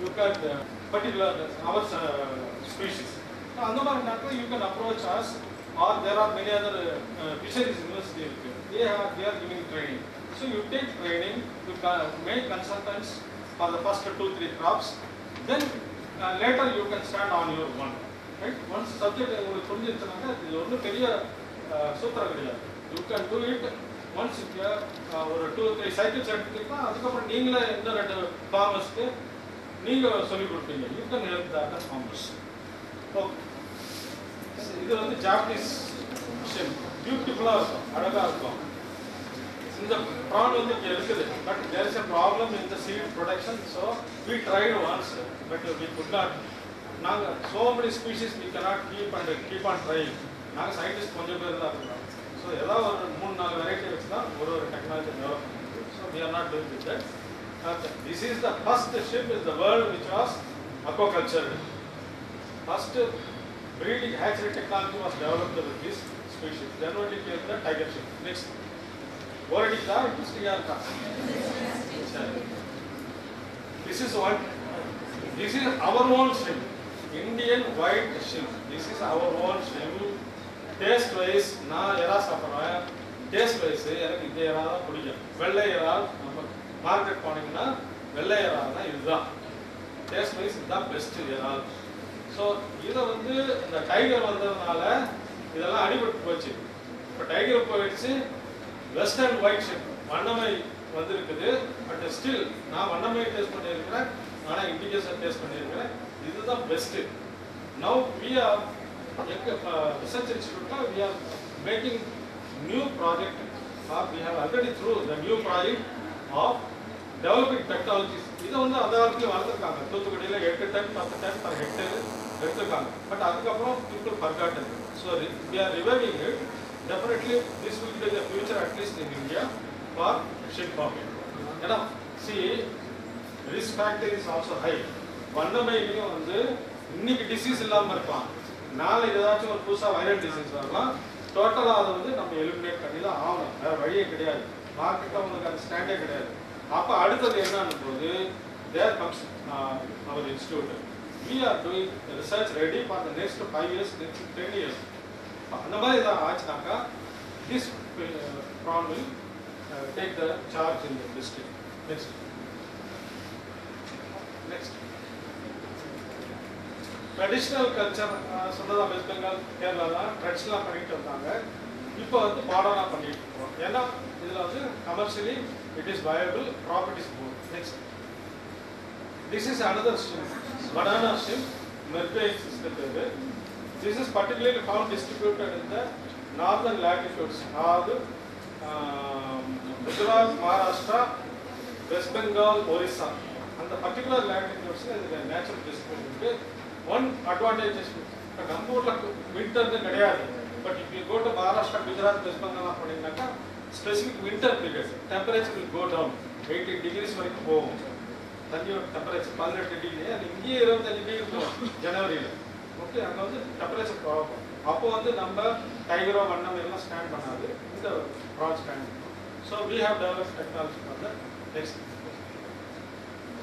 you can uh, particular uh, our uh, species. So, you can approach us or there are many other uh, uh fisheries university. They are, they are giving training. So you take training, you make consultants for the first two, three crops, then uh, later you can stand on your own. Right once subject உங்களுக்கு புரிஞ்சிருச்சுனாக்கா இது ஒன்றும் பெரிய சூத்திரம் கிடையாது you can do it once ஒரு two three cycles எடுத்துக்கிட்டா அதுக்கப்புறம் நீங்களே இன்னும் ரெண்டு ஃபார்மர்ஸ்க்கு நீங்கள் சொல்லிக் கொடுப்பீங்க you can help the other farmers okay இது வந்து ஜாப்பனீஸ் விஷயம் பியூட்டிஃபுல்லாக இருக்கும் அழகாக இருக்கும் இந்த ப்ராப்ளம் வந்து இங்கே இருக்குது but there is a problem in the seed production so we tried once but we could not நாங்கள் so many species we cannot keep and keep on trying நாங்கள் சயின்டிஸ்ட் கொஞ்சம் பேர் தான் இருக்கிறோம் ஸோ ஏதாவது ஒரு மூணு நாலு வெரைட்டி வச்சு தான் ஒரு ஒரு டெக்னாலஜி டெவலப் பண்ணுறது so we are not doing with that Okay. this is the first ship in the world which was aquaculture first breeding hatchery technology was developed with this species then only came the tiger ship next ஓரடிக்குதா இன்ட்ரெஸ்டிங்காக இருக்கா சரி this is one this is our own shrimp Indian white shrimp this is our own shrimp taste wise நான் எறா சாப்பிட்றேன்? Taste wise எனக்கு இந்த எறா தான் பிடிக்கும். வெள்ளை எறா நம்ம மார்க்கெட் போனீங்கன்னா வெள்ளை எறா தான் இதுதான். டேஸ்ட் வைஸ் இதுதான் பெஸ்ட் இறால் ஸோ இதை வந்து இந்த டைகர் வந்ததுனால இதெல்லாம் அடிபட்டு போச்சு. இப்போ டைகர் போயிடுச்சு. வெஸ்டர்ன் ஒயிட் ஷிப் வண்ணமை வந்திருக்குது. பட் ஸ்டில் நான் வண்ணமையை டேஸ்ட் பண்ணியிருக்கிறேன். ஆனால் இண்டிகேஷன் டேஸ்ட் பண்ணியிருக்கிறேன். இதுதான் பெஸ்ட்டு நவ் வி ஆர் எங்க ரிசர்ச் இன்ஸ்டியூட்டில் we are making new project are we have already through the new project of developing technologies இதை வந்து அந்த காலத்துல வளர்ந்துருக்காங்க தூத்துக்குடியில் எட்டு டன் பத்து டன் பர் ஹெக்டேர் எடுத்திருக்காங்க பட் அதுக்கப்புறம் people forgotten so we are reviving it definitely this will be the future at least in India for ship farming. ஏன்னா see risk factor is also high. வண்ணமையிலையும் வந்து இன்னைக்கு disease இல்லாமல் இருப்பான் நாளை ஏதாச்சும் ஒரு புதுசாக வைரல் டிசீஸ் வரலாம் டோட்டலாக அதை வந்து நம்ம எலிமினேட் பண்ணி தான் ஆகணும். வேறு வழியே கிடையாது. மார்க்கெட்டில் அவங்களுக்கு அந்த ஸ்டாண்டே கிடையாது. அப்போ அடுத்தது என்னன்னு போது there comes our institute we are doing research ready for the next five years next ten years அந்த மாதிரி ஏதாவது ஆச்சுனாக்கா this prawn will take the charge in the district next next traditional culture சொன்னதாக வெஸ்ட் பெங்கால் கேரளா தான் ட்ரெடிஷ்னலாக பண்ணிட்டு வந்தாங்க. இப்போ வந்து மாடர்னாக பண்ணிட்டு இருக்கோம். ஏன்னா இதில் வந்து commercially it is viable profit is poor next this is another stream banana stream மெர்பேஸ் system பேர் this is particularly fall distributed இந்த நார்தர்ன் லேட்டிடியூட்ஸ் அதாவது குஜராத் மகாராஷ்டிரா வெஸ்ட் பெங்கால் ஒரிசா அந்த பர்டிகுலர் லேட்டிடியூட்ஸில் இதில் natural distribution இருக்கு ஒன் அட்வான்டேஜ் இப்போ நம்ம ஊரில் வின்டர்னு கிடையாது பட் இப்போ go to Maharashtra Gujarat West Bengal பண்ணிங்கனாக்கா specific winter period temperature will go down eighteen degrees வரைக்கும் போகும் தண்ணியோட டெம்பரேச்சர் பதினெட்டு டிகிரி அது இங்கேயே இருபத்தஞ்சு டிகிரி இருக்கும் ஜனவரியில் ஓகே அங்கே வந்து டெம்பரேச்சர் ப்ராப்ளம் அப்போ வந்து நம்ம டைகரோ வண்ணம் எல்லாம் ஸ்கேன் பண்ணாது இந்த broad scan so we have develop technology for the next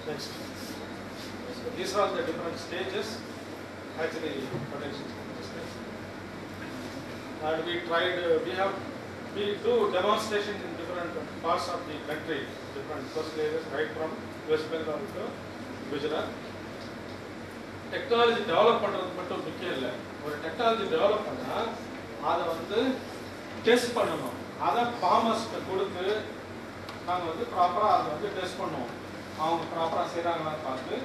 next these are the different stages actually production and we tried uh, we have we do demonstrations in different parts of the country different coastal areas right from west bengal to gujarat. Technology develop பண்ணுறது மட்டும் முக்கியம் இல்லை. ஒரு technology develop பண்ணால் அதை வந்து test பண்ணணும். அதை ஃபார்மர்ஸ்க்கு கொடுத்து நாங்கள் வந்து ப்ராப்பராக அதை வந்து டெஸ்ட் பண்ணுவோம். அவங்க ப்ராப்பராக செய்கிறாங்களான்னு பார்த்து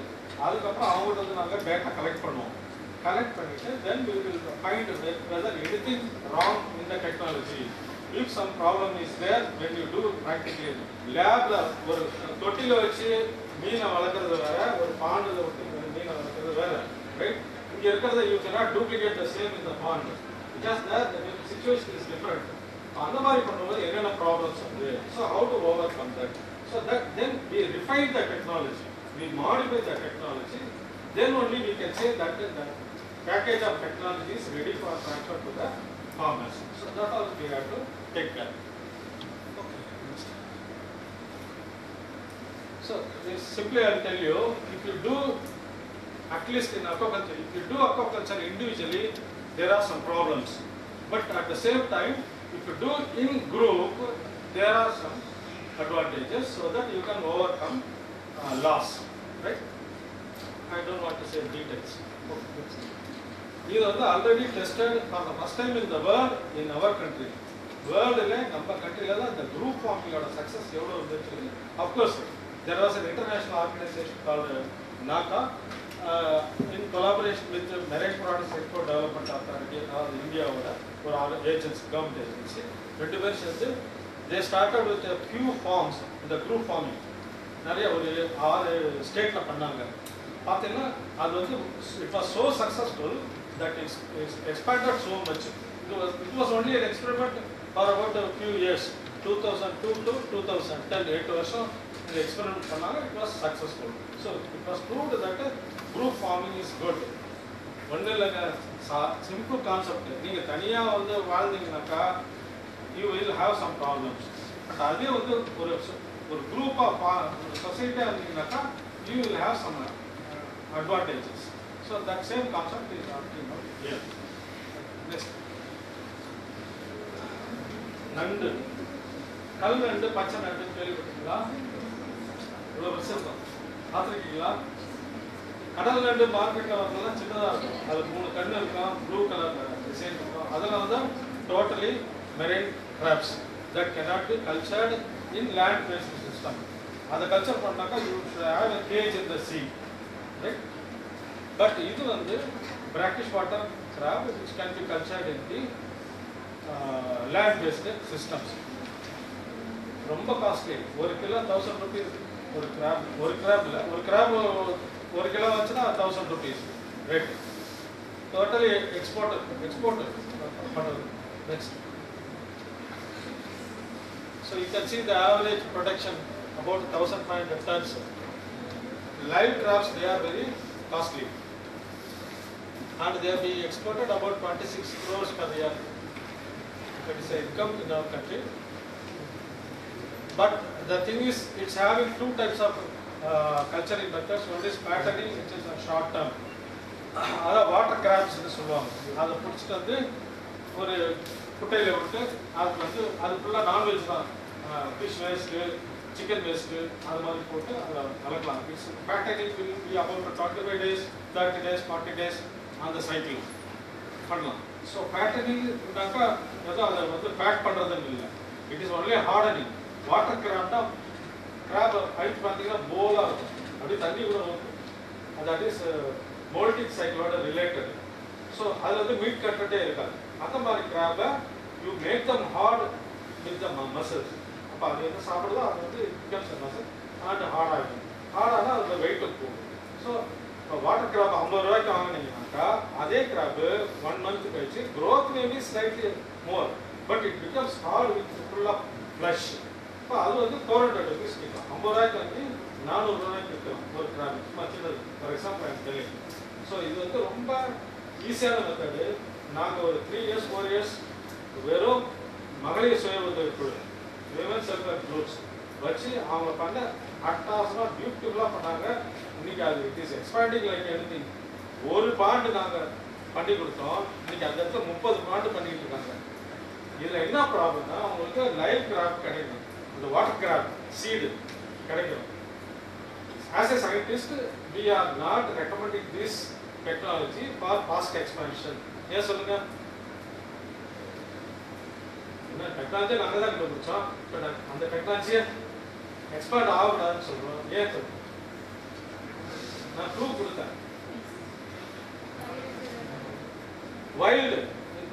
அதுக்கப்புறம் அவங்கள்ட்ட வந்து நாங்கள் டேட்டா கலெக்ட் பண்ணுவோம். கலெக்ட் பண்ணிட்டு then we will find whether anything wrong in the technology if some problem is there when you do practically லேப்ல ஒரு தொட்டில வச்சு மீனை வளர்க்குறது வேற ஒரு பாண்டில் விட்டு மீனை வளர்க்குறது வேற ரைட் இங்க இருக்கிறத you cannot duplicate the same in the pond. Because there the situation is different. அந்த மாதிரி பண்ணும்போது என்னென்ன ப்ராப்ளம்ஸ் வந்து so how to overcome that so that then we refine the technology we modify the technology then only we can say that that package of technology is ready for transfer to the farmers. So that also we have to take care. Okay. So this simply I will tell you, if you do at least in aquaculture, if you do aquaculture individually, there are some problems. But at the same time, if you do in group, there are some advantages so that you can overcome uh, loss, right? I don't want to say details. Okay, இது வந்து already tested for the first time in the world in our country வேர்ல்டில் நம்ம கண்ட்ரியில் தான் இந்த group ஃபார்மிங்கோட success எவ்வளோ இருந்துச்சு? Of course there was an international organisation called NACA in collaboration with marine products export development authority அதாவது இந்தியாவோட ஒரு ஏஜென்சி கவர்மெண்ட் ஏஜென்சி ரெண்டு பேர் சேர்ந்து they started with few farms இந்த குரூப் ஃபார்மிங் நிறைய ஒரு ஆறு ஸ்டேட்டில் பண்ணாங்க. பார்த்தீங்கன்னா அது வந்து it was so successful that is expanded so much இது was it was only an experiment for about few years two thousand two to two thousand ten எட்டு வருஷம் இந்த எக்ஸ்பெரிமெண்ட் பண்ணாங்க it was successful so it was proved that group farming is good ஒன்றும் இல்லைங்க சா simple concept நீங்கள் தனியாக வந்து வாழ்ந்தீங்கன்னாக்கா you will have some problems but அதே வந்து ஒரு சொ- ஒரு குரூப்பாக ஒரு சொசைட்டியாக இருந்தீங்கன்னாக்கா you will have some advantages so that same concept is ஆர்டிங் here next நண்டு. கல் நண்டு பச்சை நண்டு கேள்விப்பட்டீங்களா இவ்வளோ பெருசு இருக்கும் பார்த்துருக்கீங்களா? கடல் நண்டு மார்க்கெட்டில் வரலாம் சின்னதாக இருக்கும். அது மூணு கண்ணு இருக்கும் ப்ளூ கலர் டிசைன் இருக்கும். அதெல்லாம் வந்து totally marine crabs that cannot be cultured in land based system அதை கல்ச்சர் பண்ணாக்கா you have a cage in the sea. Right but இது வந்து brackish water crab which can be cultured in the land based systems ரொம்ப costly ஒரு kilo thousand rupees ஒரு crab ஒரு graph இல்லை ஒரு கிராப் ஒரு கிலோ வச்சுன்னா thousand rupees rate totally export export பண்ணுறது next so you can see the average production about 1500 tons live crabs they are very costly and they are being exported about 26 crores per year that is the income in our country but the thing is it's having two types of uh, culturing methods one is patterning which is a short term *coughs* அதான் water கிராப்ஸ்னு சொல்லுவாங்க அதை பிடிச்சிட்டு வந்து ஒரு குட்டையில் விட்டு அதுக்கு வந்து அது ஃபுல்லாக நான்வெஜ் தான் ஃபிஷ் வேஸ்ட்டு சிக்கன் வேஸ்ட்டு அது மாதிரி போட்டு அதை வளர்க்கலாம் it's patterning will be about twenty five days thirty days forty days அந்த சைக்கிள் பண்ணலாம் ஸோ பேட்டர்னிங்னாக்கா ஏதோ அதை வந்து பேக் பண்ணுறதுன்னு இல்லை. It is only hardening water கிராப்னா crab height பார்த்தீங்கன்னா போலாக இருக்கும். அப்படியே தண்ணி கூட இருக்கும் தட் இஸ் மோல்டிங் சைக்கிளோட ரிலேட்டட் ஸோ அது வந்து மீட் uh, கட்டுட்டே இருக்காது. அந்த மாதிரி கிராபை you make them hard with the muscles அப்போ அது என்ன சாப்பிடுதோ அது வந்து பிகம்ஸ் மசில் அண்ட் ஹார்ட் ஆகிடும் அது அதில் வெயிட் போகும். ஸோ இப்போ வாட்டர் கிராப் ஐம்பது ரூபாய்க்கு வாங்கினீங்க அதே கிராப்பு ஒன் மந்த் கழிச்சு growth may be slightly more but it becomes hard with ஃபுல்லாக ஆஃப் ஃப்ளஷ் இப்போ அது வந்து ஃபோர் ஹண்ட்ரட் ருபீஸ் விற்கும் ஐம்பது ரூபாய்க்கு வாங்கி நானூறு ரூபாய்க்கு விற்கலாம் ஒரு கிராப் சும்மா சின்னது. ஃபார் எக்ஸாம்பிள் எனக்கு தெரியும் ஸோ இது வந்து ரொம்ப ஈஸியான மெத்தடு நாங்கள் ஒரு த்ரீ இயர்ஸ் ஃபோர் இயர்ஸ் வெறும் மகளிர் சுய உதவி குழு விமன் செல்ஃப் குரூப்ஸ் வச்சு அவங்க பண்ண அட்டாசமாக பியூட்டிஃபுல்லாக பண்ணாங்க. இன்னைக்கு அது இட் இஸ் எக்ஸ்பேண்டிங் லைக் எழுதி ஒரு பாண்டு நாங்கள் பண்ணி கொடுத்தோம். இன்னைக்கு அந்த இடத்துல முப்பது பாண்டு பண்ணிட்டு இருக்காங்க. இதில் என்ன ப்ராப்ளம்னா அவங்களுக்கு லைவ் கிராப் கிடைக்கும். இந்த வாட்டர் கிராப் சீடு கிடைக்கும். As a scientist we are not recommending this technology for fast expansion ஏன் சொல்லுங்க? என்ன டெக்னாலஜி நாங்கள் தான் கண்டுபிடிச்சோம். இப்போ அந்த டெக்னாலஜியை எக்ஸ்பர்ட் ஆகக்கூடாதுன்னு சொல்றோம். ஏன் சொல்றோம்? நான் ப்ரூவ் கொடுத்தேன். wild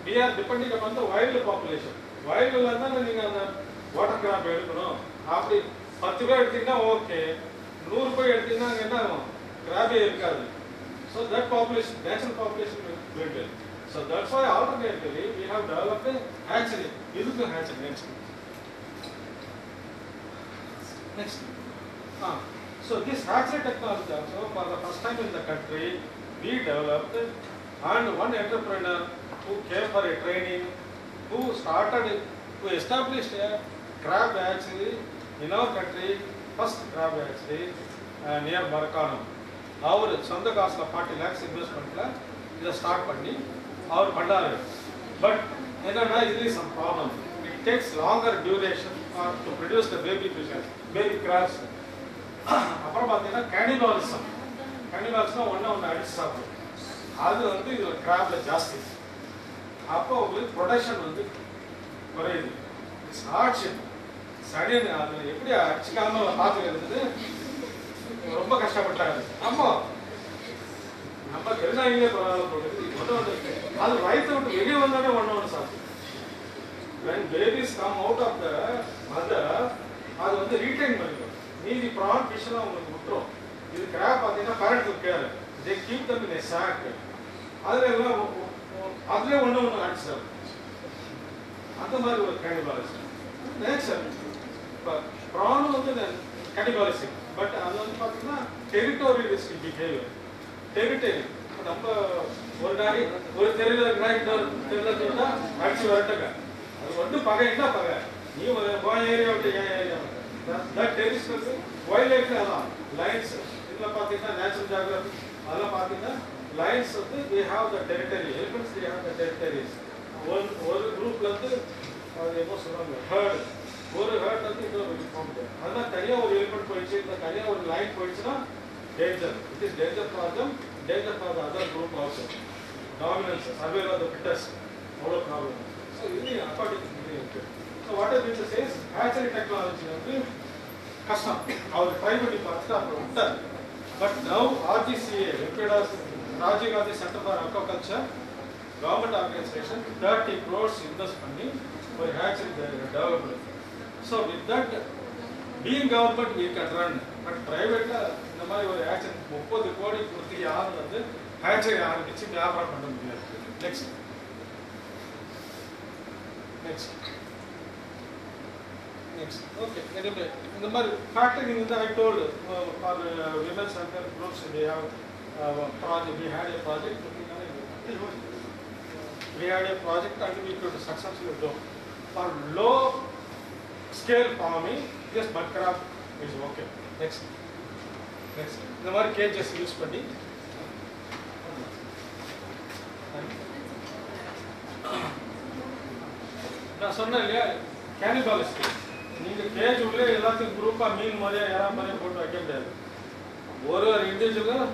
we are depending upon the wild population வைல்டுல இருந்தா நீங்க அந்த வாட்டர் கிராப் எடுக்கணும் அப்படி பத்து பேர் எடுத்தீங்கன்னா ஓகே நூறு பேர் எடுத்தீங்கன்னா அங்க என்ன ஆகும் கிராபே இருக்காது so that population natural population will so that's why alternatively we have developed hatchery இதுக்கு hatchery next next ah so this hatchery technology also for the first time in the country we developed and one entrepreneur who came for a training who started who established a crab hatchery in our country first crab hatchery uh, near Marakkanam அவர் சொந்த காசில் forty lakhs இன்வெஸ்ட்மெண்ட்டில் இதை start பண்ணி அவர் பண்ணாரு but என்னன்னா இது some problem it takes longer duration to produce the baby fishes baby crabs அப்புறம் பார்த்தீங்கன்னா cannibalism cannibalism ஒன்று ஒன்று அடிச்சு சாப்பிடும் அது வந்து இதில் கிராப்பில் ஜாஸ்தி. அப்போ உங்களுக்கு ப்ரொடக்ஷன் வந்து குறையுது. இட்ஸ் ஹார்ட்ஷிப் சடன் எப்படி அடிச்சுக்காம பார்த்துக்கிறது ரொம்ப கஷ்டப்பட்டாரு. ஆமா நம்ம பெருநாயிலே பரவாயில்ல போடுறது ஒன்று ஒன்று அது வயிற்று விட்டு வெளியே வந்தாலே ஒன்று ஒன்று சாப்பிடும். When babies come out of the mother அது வந்து ரீடைன் பண்ணிக்கும் மீதி ப்ரான் ஃபிஷ்லாம் உங்களுக்கு விட்டுரும். இது கிராப் பார்த்தீங்கன்னா parent care they keep them in sac அதுல எல்லாம் ஒ- ஒ- ஒ- அதுல ஒண்ணு ஒண்ணு அடிச்சு அந்த மாதிரி ஒரு கேனிபாலிசம் நேச்சர் இப்போ ப்ரான் வந்து கேனிபாலிசம் பட் அது வந்து பார்த்தீங்கன்னா டெரிட்டோரியலிஸ்டிக் பிஹேவியர் டெரிட்டரி நம்ம ஒரு நாய் ஒரு தெருவில் இருக்கிறா இன்னொரு தெருவில் இருந்தா அடிச்சு வரட்டுங்க அது வந்து பகைன்னா பகை நீ ஒரு உன் ஏரியா விட்டு என் ஏரியா தட் டெரிஸ் வந்து வைல்ட் லைஃப்ல அதான் லைன்ஸ் இதில் பார்த்தீங்கன்னா நேச்சுரல் ஜாகிரபி அதெல்லாம் பார்த்தீங்கன்னா லைன்ஸ் வந்து they have the territory elements they have the territories ஒரு ஒரு குரூப்ல இருந்து அது என்ன சொல்றாங்க ஹேர்ட் ஒரு ஹேர்ட் வந்து இன்னொரு ஃபார்ம் அதெல்லாம் தனியாக ஒரு எலிமெண்ட் போயிடுச்சு இல்லை தனியாக ஒரு லைன் போயிடுச்சுன்னா danger it is danger for them danger for the other group also dominance survival of the fittest அவ்வளோ ப்ராப்ளம் ஸோ இது அக்கார்டிங் இருக்கு so what is it says hatchery technology வந்து கஷ்டம் அவர் ட்ரை பண்ணி பார்த்துட்டு அப்புறம் விட்டார் but now ஆர்ஜிசிஏ வெங்கடாஸ் Rajiv Gandhi centre for aquaculture government organisation thirty crores invest பண்ணி ஒரு hatchery develop so with that being government we can run but பிரைவேட்ல இந்த மாதிரி ஒரு ஹேச்சரி முப்பது கோடி கொடுத்து யாரும் வந்து ஹேச்சரி ஆரம்பிச்சு வியாபாரம் பண்ண முடியாது next next next okay anyway இந்த மாதிரி ஃபேக்டரிங் வந்து I told for women centre groups we have Project we had a project we had a project and we could successfully do. For low scale farming, yes, mud crop is okay. Next. Next. இந்த மாதிரி kgs use பண்ணி நான் சொன்னேன் இல்லையா கேனிபாலிஸ்ட் நீங்க gauge உள்ளே எல்லாத்தையும் குரூப்பா மீன் மாதிரியா யாரா மாதிரியா போட்டு வைக்க முடியாது ஒரு ஒரு இண்டிவிஜுவலும்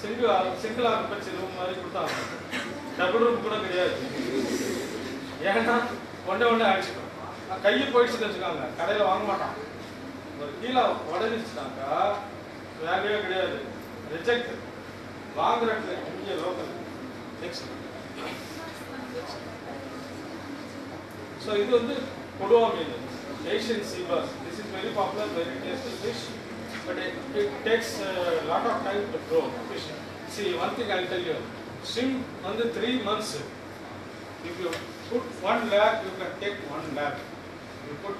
சிங்கிள் சிங்கிள் பச்சை ரூம் மாதிரி கொடுத்தாங்க. டபுள் ரூம் கூட கிடையாது. ஏன்னா ஒன்றே ஒன்றே அடிச்சுக்கணும் கையை போயிடுச்சுன்னு வச்சுக்காங்க. கடையில் வாங்க மாட்டான். ஒரு கீழே உடஞ்சிச்சுனாக்கா வேலையே கிடையாது. ரிஜெக்ட் வாங்குற இங்கே லோக்கல் நெக்ஸ்ட் ஸோ இது வந்து கொடுவா மீன். Asian seabass this is very popular very tasty fish but it, it takes a lot of time to grow. Fish see one thing I tell you swim வந்து three months, if you put one lakh you can take one lakh. You put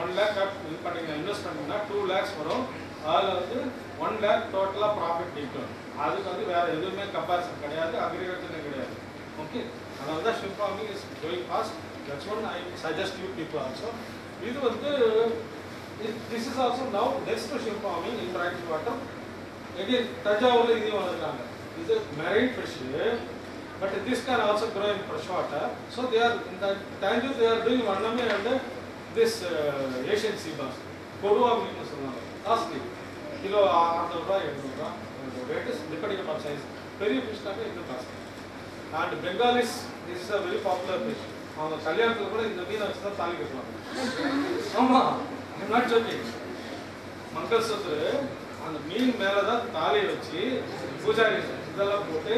one lakh up இது பண்ணீங்க invest two lakhs lakhs வரும். அதில் வந்து one lakh டோட்டலாக profit நிற்கும். அதுக்கு வந்து வேற எதுவுமே கம்பேரிசன் கிடையாது அக்ரிகல்ச்சர் கிடையாது. ஓகே அதனால தான் ship farming is going fast that's one I suggest you people also இது வந்து This is also now next ship farming in brackish water again தஞ்சாவூர்ல இதையும் வளர்க்குறாங்க இது marine fish but this can also grow in freshwater. So they are in the Tanjore they are doing Varname and this uh, Asian sea bass. கொடுவா மீன் சொல்லுவாங்க costly kilo அறுநூறு ரூபாய் எழுநூறு ரூபாய் rate is depending upon size பெரிய ஃபிஷ்னாக்க இன்னும் costly and Bengalis this is a very popular fish அவங்க கல்யாணத்தில் கூட இந்த மீனை வச்சு தான் தாலி கட்டுவாங்க ஆமா ஐம் நாட் ஜோக்கிங் மங்கள் சத்துரு அந்த மீன் மேலே தான் தாலியை வச்சு பூஜாரி இதெல்லாம் போட்டு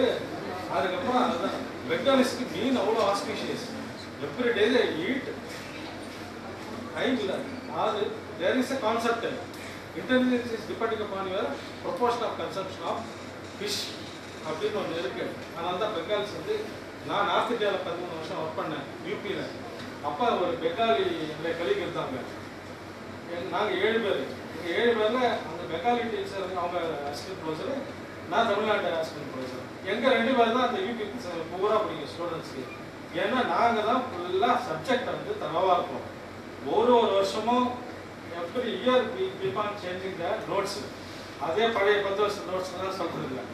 அதுக்கப்புறம் அதுதான் பெங்காலிஸ்க்கு மீன் அவ்வளோ auspicious every day they eat time இல்லை அது there is a concept intelligence is depending upon your proportion of consumption of fish அப்படின்னு ஒன்று இருக்கு அதனால தான் பெங்காலிஸ் வந்து நான் நார்த் இந்தியாவில் பதிமூணு வருஷம் ஒர்க் பண்ணேன் யூபியில் அப்போ ஒரு பெங்காலி என்னுடைய கலிக் இருந்தாங்க நாங்கள் ஏழு பேர். எங்கள் ஏழு பேரில் அந்த பெங்காலி டீச்சர் அவங்க அசிஸ்டன்ட் ப்ரொஃபஸர் நான் தமிழ்நாடு அசிஸ்டன்ட் ப்ரொஃபஸர் எங்கள் ரெண்டு பேர் தான் அந்த யூபி பூரா பிடிக்கும் ஸ்டூடெண்ட்ஸ்க்கு ஏன்னா நாங்கள் தான் ஃபுல்லாக சப்ஜெக்ட் வந்து தரவாக இருப்போம் ஒரு ஒரு வருஷமும் every year we keep on changing the notes அதே பழைய பத்து வருஷம் நோட்ஸ் தான் சொல்கிறது இல்லை.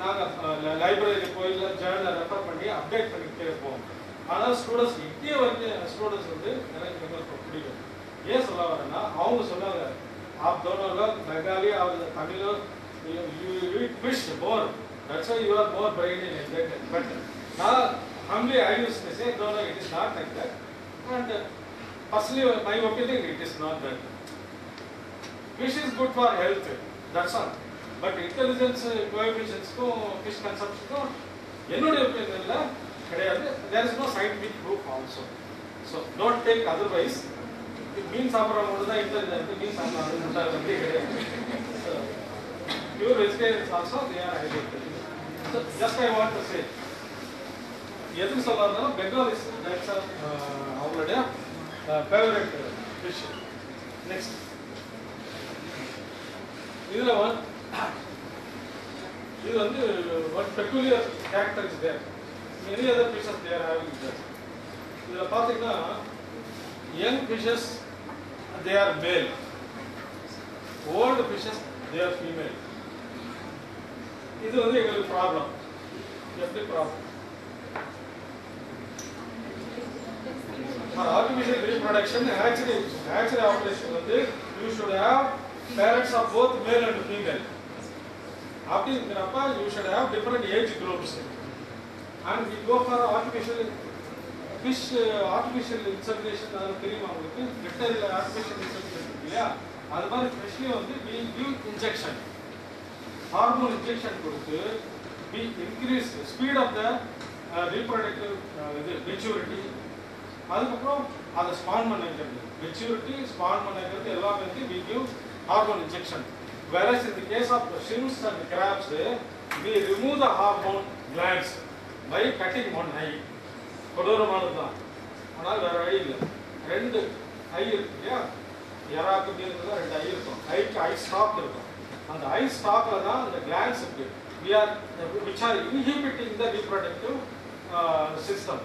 நாங்கள் லைப்ரரி போய் இல்லை ஜேர்னலை ரெஃபர் பண்ணி அப்டேட் பண்ணிக்கிட்டே இருப்போம். ஆனால் ஸ்டூடெண்ட்ஸ் இப்படியே வந்து ஸ்டூடெண்ட்ஸ் வந்து எனக்கு ஏன் சொல்ல வரேன்னா அவங்க சொன்னாங்க आप दोनों लोग बंगाली और Tamil you eat fish more That's why you are more brainy and enlightened. But now, humbly I used to say, no, no, it is not like that. And uh, personally, my opinion, it is not that. Fish is good for health, that's all. But intelligence coefficientsக்கும் fish consumptionக்கும் என்னுடைய ஒப்பீனியன்ல கிடையாது there is no scientific proof also. So don't take otherwise. மீன் சாப்பிட்றவங்க தான் இந்த மீன் சாப்பிட்றாங்க முட்டை வந்து கிடையாது. Pure vegetarians also they are highlighted just I want to say எதுக்கு சொல்றாருன்னா பெங்காலிஸ் தட்ஸ் அவங்களுடைய ஃபேவரட் ஃபிஷ் நெக்ஸ்ட் இதில் வந்து இது வந்து one peculiar character is there many other fishes there having there பார்த்தீங்கன்னா young fishes they are male. Old fishes, they are female. This ಇದು a problem. Just a problem. For artificial reproduction, hatchery, hatchery operation, you should have parents of both male and female. After you should have different age groups. And we go for artificial fish uh, artificial insemination அது தெரியுமா உங்களுக்கு லிட்டரில் artificial insemination இருக்கு இல்லையா அது மாதிரி ஃபிஷ்லேயும் வந்து we give injection hormone injection கொடுத்து we increase speed of the uh, reproductive uh, இது maturity அதுக்கப்புறம் அதை ஸ்பான் பண்ண வைக்கிறது மெச்சூரிட்டி ஸ்பான் பண்ண வைக்கிறது எல்லாமே வந்து we give hormone injection whereas in the case of shrimps and crabs we remove the hormone glands by cutting one eye கொடூரமானது தான் ஆனால் வேற வழி இல்லை. ரெண்டு ஐ இருக்கு இல்லையா? எறாக்கு மீனுக்கு ரெண்டு ஐ இருக்கும். ஐக்கு ஐ ஸ்டாப் இருக்கும். அந்த ஐ ஸ்டாப்ல தான் அந்த கிளான்ஸ் இருக்கு. We are which are inhibiting the reproductive uh, system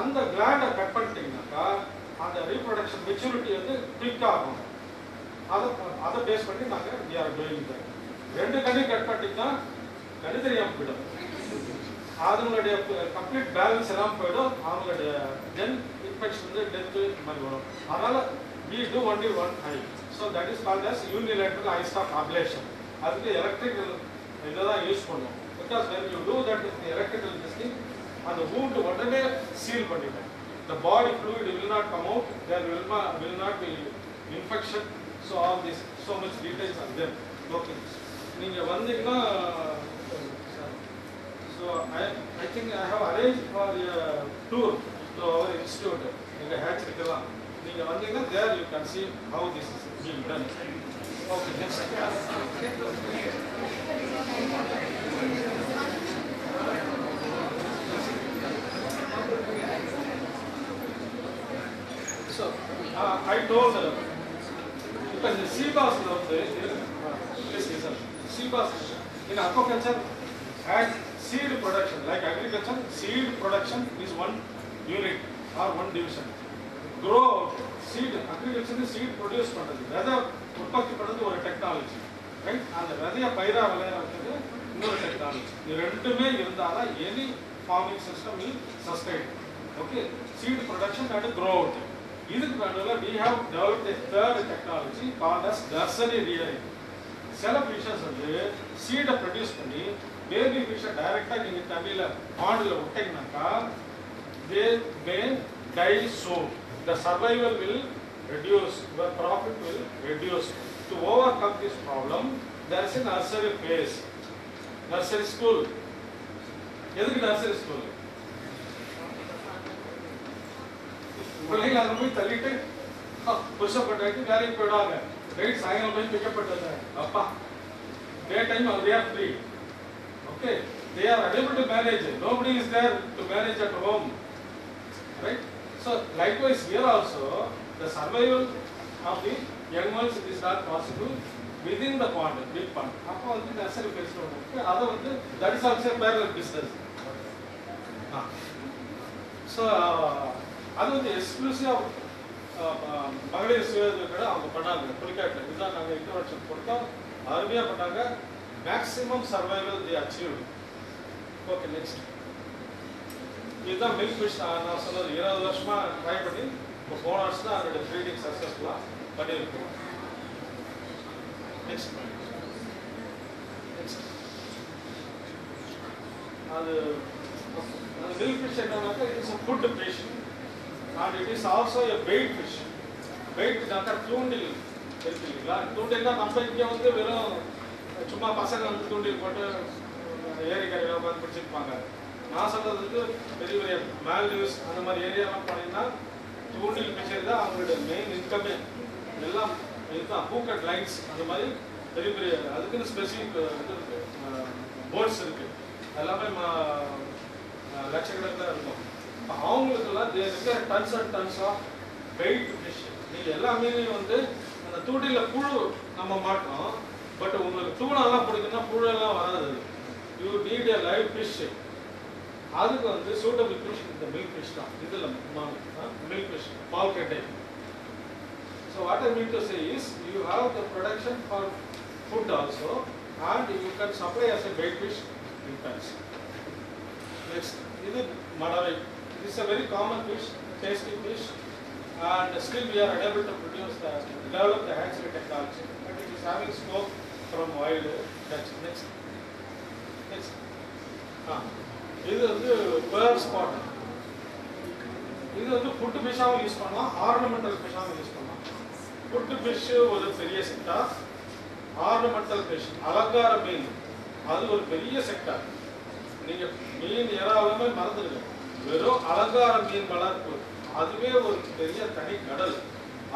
அந்த கிளாண்டை கட் பண்ணிட்டீங்கன்னாக்கா அந்த ரீப்ரொடக்ஷன் மெச்சூரிட்டி வந்து குவிக் ஆகும். அதை அதை பேஸ் பண்ணி நாங்கள் வி ஆர் டூயிங் ரெண்டு கண்ணி கட் பண்ணிட்டீங்கன்னா கண்ணு தெரியாமல் போயிடும் அதனுடைய கம்ப்ளீட் பேலன்ஸ் எல்லாம் போயிடும் அவங்களுடைய டென் இன்ஃபெக்ஷன் வந்து டெத்து இந்த மாதிரி வரும் அதனால் we do only one eye so that is called as unilateral eyes of ablation அதுக்கு எலக்ட்ரிக் இதை தான் யூஸ் பண்ணும் because when you do that is electrical டிஸ்டிங் அந்த வூண்டு உடனே சீல் பண்ணிட்டேன் the body fluid will not come out, there will ma, will not infection so all this so so details details are there. நீங்கள் வந்தீங்கன்னா think I have arranged for a tour to our institute எங்க ஹேச்சரிக்கெல்லாம் நீங்க வந்தீங்கன்னா there you can see how this is being done okay next So, uh, I told her, இப்போ இந்த சீபாஸ்ல வந்து sea bass in aquaculture and seed production like agriculture seed production is one unit or one division grow out seed agriculture seed produce பண்றது விதை உற்பத்தி பண்றது ஒரு technology right அந்த விதைய பயிரா விளையாடுறது இன்னொரு டெக்னாலஜி இது ரெண்டுமே இருந்தாதான் any farming system will sustain okay seed production and grow out இதுக்கு நடுவில் we have developed a third technology called as nursery rearing சில ஃபிஷஸ் வந்து சீடை ப்ரொடியூஸ் பண்ணி பேபி ஃபிஷ்ஷை டைரெக்டாக நீங்கள் தண்ணியில் பாண்டில் விட்டீங்கன்னாக்கா they may die soon the survival will reduce your profit will reduce to overcome this problem there is nursery phase nursery school எதுக்கு nursery school பிள்ளைங்க அங்கே போய் தள்ளிட்டு புருஷன் பண்ணிட்டு வேலைக்கு போயிடுவாங்க ரைட் சாயங்காலம் போய் பிக்கப் பண்ணுறது அப்பா day time they are free okay they are unable to manage nobody is there to manage at home right so likewise here also the survival of the young ones is not possible within the pond big pond அப்போ வந்து nursery base இருக்கு அதை வந்து that is also a parallel business so அது வந்து exclusive மகளிர் சுய கடை அவங்க பண்ணாங்க புலிக்காட்டில் இதுதான் நாங்கள் இன்ட்ரோடக்ஷன் கொடுத்தோம் அருமையாக பண்ணாங்க maximum survival the achieve okay next இதுதான் மில்க் ஃபிஷ் நான் சொன்னது இருபது வருஷமா ட்ரை பண்ணி இப்போ போன வருஷம் தான் அதோட ப்ரீடிங் சக்ஸஸ்ஃபுல்லாக பண்ணியிருக்கோம் நெக்ஸ்ட் நெக்ஸ்ட் அது அது மில்க் ஃபிஷ் என்னன்னாக்கா it is food fish and it is also a bait fish வெயிட்னாக்கா தூண்டில் இருக்கு இல்லைங்களா தூண்டில்னா நம்ம இங்கே வந்து வெறும் சும்மா பசங்க வந்து தூண்டில் போட்டு ஏரிக்கரையில் உட்காந்து பிடிச்சிருப்பாங்க நான் சொல்றதுக்கு பெரிய பெரிய மால்டிவ்ஸ் அந்த மாதிரி ஏரியாலாம் போனீங்கன்னா தூண்டில் பிடிச்சது தான் அவங்களோட மெயின் இன்கமே எல்லாம் இதுதான் பூக்கட் லைன்ஸ் அந்த மாதிரி பெரிய பெரிய அதுக்குன்னு ஸ்பெசிஃபிக் இது இருக்கு. போர்ட்ஸ் இருக்கு. எல்லாமே லட்சக்கணக்கில் இருக்கும். அப்ப அவங்களுக்கெல்லாம் தே இருக்க tons and tons of weight fish நீங்கள் எல்லாமே வந்து அந்த தூண்டில புழு நம்ம மாட்டோம். பட் உங்களுக்கு தூணெல்லாம் பிடிக்குன்னா புழுலாம் வராது you need a live fish அதுக்கு வந்து சூட்டபிள் ஃபிஷ் இந்த மில்க் ஃபிஷ் தான் இதில் மில்க் ஃபிஷ் பால் கட்டை So what I mean to say is you have the production for food also and you can supply as a bait fish in tons. Next, this is madavai. This is a very common fish, tasty fish and still we are unable to produce the, develop the hatchery technology but it is having scope from wild catch. Next. Next. ஆ இது வந்து pearl spot இது வந்து food ஃபிஷ்ஷாகவும் use பண்ணலாம் ornamental ஃபிஷ்ஷாகவும் use பண்ணலாம். Food fish ஒரு பெரிய செக்டார் ஆர்னமெண்டல் ஃபிஷ் அலங்கார மீன். அது ஒரு பெரிய செக்டார் நீங்கள் மீன் இறாலுமே மறந்துடுங்க. வெறும் அலங்கார மீன் வளர்ப்பு. அதுவே ஒரு பெரிய தனி கடல்.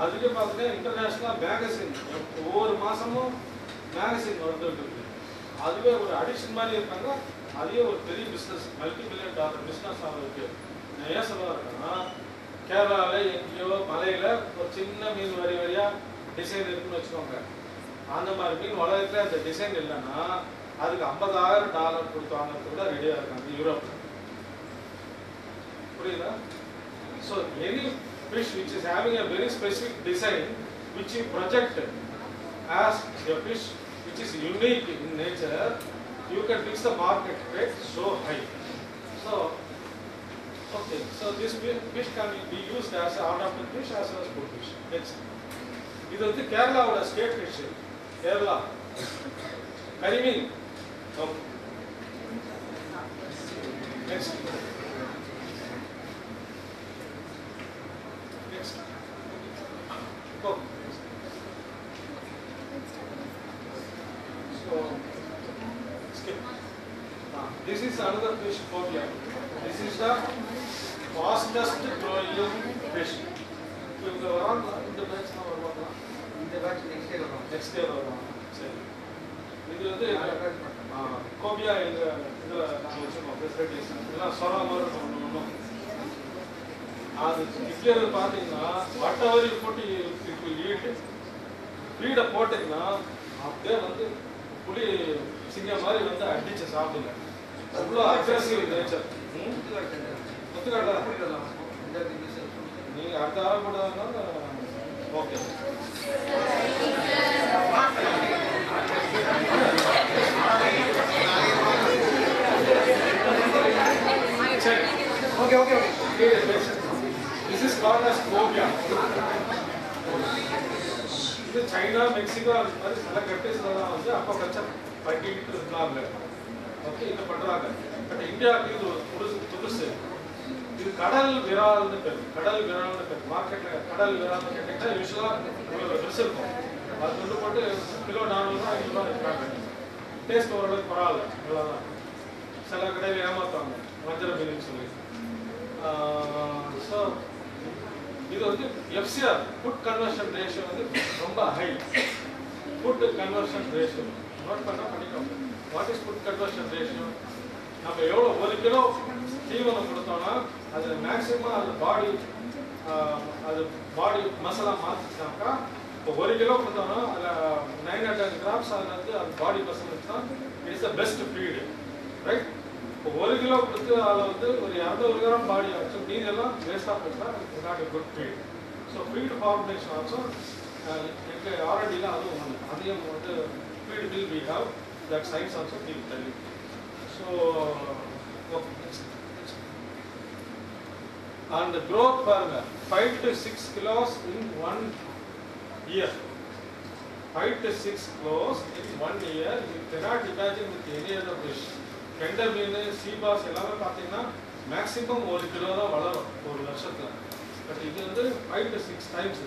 அதுக்கு பார்த்தீங்கன்னா இன்டர்நேஷனல் மேகசின் ஒவ்வொரு மாதமும் மேகசின் வந்துட்டு இருக்கு. அதுவே ஒரு அடிஷன் மாதிரி இருக்காங்க. அதுவே ஒரு பெரிய business multi million dollar business ஆகிறதுக்கு. நான் ஏன் சொல்ல இருக்கேன்னா கேரளாவில் எங்கேயோ மலையில் ஒரு சின்ன மீன் வரி வரியாக டிசைன் இருக்குன்னு வச்சுக்கோங்க. அந்த மாதிரி மீன் உலகத்தில் அந்த டிசைன் இல்லைன்னா அதுக்கு ஐம்பதாயிரம் டாலர் கொடுத்து வாங்கிறது கூட ரெடியாக இருக்காங்க யூரோப் புரியுதா? So any fish which is having a very specific design which you project as a fish which is unique in nature, you can fix the market rate so high. So, okay, so this fi- fish can be used as an ornamental fish as well as food fish. Next. இது வந்து கேரளாவோட state fish Kerala karimeen next next விரால்னு பேர் கடல் விரால்னு பேர் மார்க்கெட்ல கடல் விரால்னு கேட்டீங்கன்னா யூஸ்வலா உங்களுக்கு ட்ரெஸ் இருக்கும் அது வந்து போட்டு கிலோ நானூறுரூவா ஐநூறுரூவா இருக்காங்க டேஸ்ட் ஓரளவுக்கு பரவாயில்ல இவ்வளோதான் சில கடையில் ஏமாத்துவாங்க வஞ்சர மீன் சொல்லி ஸோ இது வந்து எஃப்சிஆர் ஃபுட் கன்வர்ஷன் ரேஷியோ வந்து ரொம்ப high food conversion ratio note பண்ணால் பண்ணிக்கோங்க what is food conversion ratio நம்ம எவ்வளோ ஒரு கிலோ தீவனம் கொடுத்தோம்னா அது மேக்ஸிமம் அது பாடி அது பாடி மசாலா மாற்றிச்சாக்கா இப்போ ஒரு கிலோ கொடுத்தோம்னா அதில் நைன் ஹண்ட்ரட் கிராம்ஸ் அதில் வந்து அது பாடி மசாலா தான் it's the best feed right இப்போ ஒரு கிலோ கொடுத்து அதில் வந்து ஒரு இரநூறு கிராம் பாடி ஆச்சு மீதி எல்லாம் வேஸ்டாக போச்சுன்னா it's not a good feed so feed formulation also எங்கள் ஆர்என்டியில் அதுவும் ஒன்று அதையும் வந்து feed will we have that science also will tell so and the growth பாருங்க 5 to 6 kilos in one year. 5 to 6 kilos in one year you cannot imagine with any other fish கெண்டை மீன் sea bass எல்லாமே பார்த்தீங்கன்னா maximum ஒரு kilo தான் வளரும் ஒரு வருஷத்தில் but இது வந்து ஃபைவ் டு சிக்ஸ் டைம்ஸ்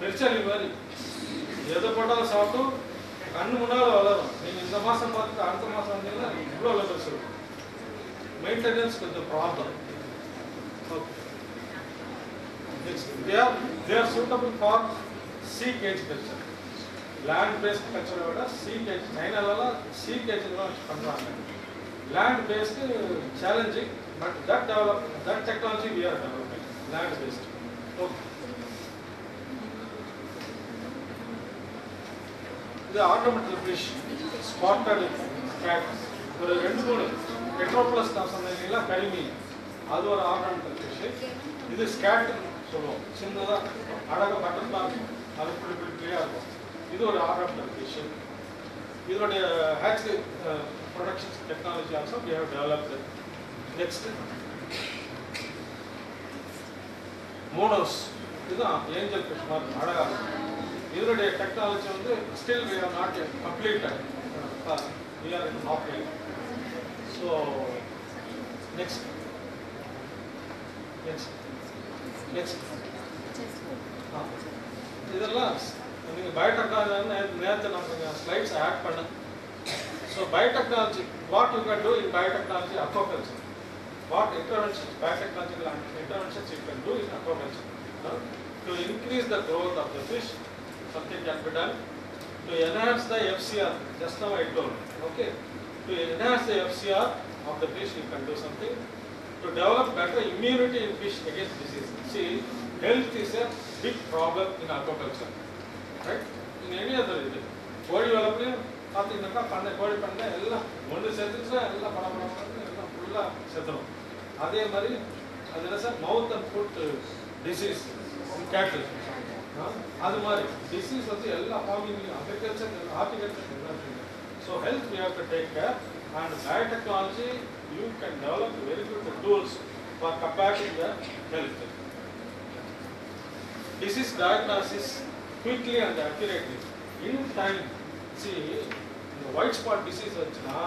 பெருச்சாளி மாதிரி. எதை போட்டாலும் சாப்பிட்டும் கண்ணு முன்னால் வளரும். நீங்கள் இந்த மாதம் பார்த்துட்டு அடுத்த மாதம் வந்தீங்கன்னா இவ்வளோ லெவல்ஸ் இருக்கும். மெயின்டெனன்ஸ் கொஞ்சம் problem they are they are suitable for sea cage culture land based culture விட sea cage சைனாலலாம் sea cage தான் வச்சு பண்றாங்க land based challenging but that develop that technology we are developing land based okay இது ornamental fish spotted gate ஒரு ரெண்டு மூணு பெட்ரோப்ளஸ் நான் சொன்னேன் இல்லைங்களா கரிமீன் அது ஒரு ஆர்னமெண்டல் ஃபிஷ் இது ஸ்கேட் சொல்லுவோம். சின்னதா அழகாக பட்டன் பார்க்கும் அது புள்ளி புள்ளி இருக்கும். இது ஒரு ஆர்னமெண்டல் ஃபிஷ் இதோடைய hatchery production technology also we have developed. Next monos இதுதான் ஏஞ்சல் ஃபிஷ் மாதிரி அழகா. இருக்கும் இதனுடைய டெக்னாலஜி வந்து still we are not yet completed uh, we next next next ஆ. இதெல்லாம் நீங்கள் பயோடெக்னாலஜி நேரத்தை நான் கொஞ்சம் ஸ்லைட்ஸ் ஆட் பண்ணேன் so biotechnology what you can do in biotechnology aquaculture what interventions biotechnological interventions you can do in aquaculture uh, to increase the growth of the fish something can be done to enhance the FCR just now I told okay to enhance the FCR of the fish you can do something to develop better immunity in fish against disease see health is a big problem in aquaculture right in any other இது கோழி வளர்ப்புலையும் பார்த்தீங்கன்னாக்கா பண்ணை கோழி பண்ணை எல்லாம் ஒன்று செத்துச்சுன்னா எல்லாம் படம் படம் எல்லாம் ஃபுல்லாக செத்துரும் அதே மாதிரி அது என்ன sir mouth and foot disease cattle அது மாதிரி டிசீஸ் வந்து எல்லா ஃபார்மிங்லையும் அக்ரிகல்ச்சர் ஹார்டிகல்ச்சர் எல்லாத்துலையும் so health we have to take care and biotechnology you can develop very good tools for comparing the health disease diagnosis quickly and accurately. In time see இந்த white spot disease வந்துச்சுன்னா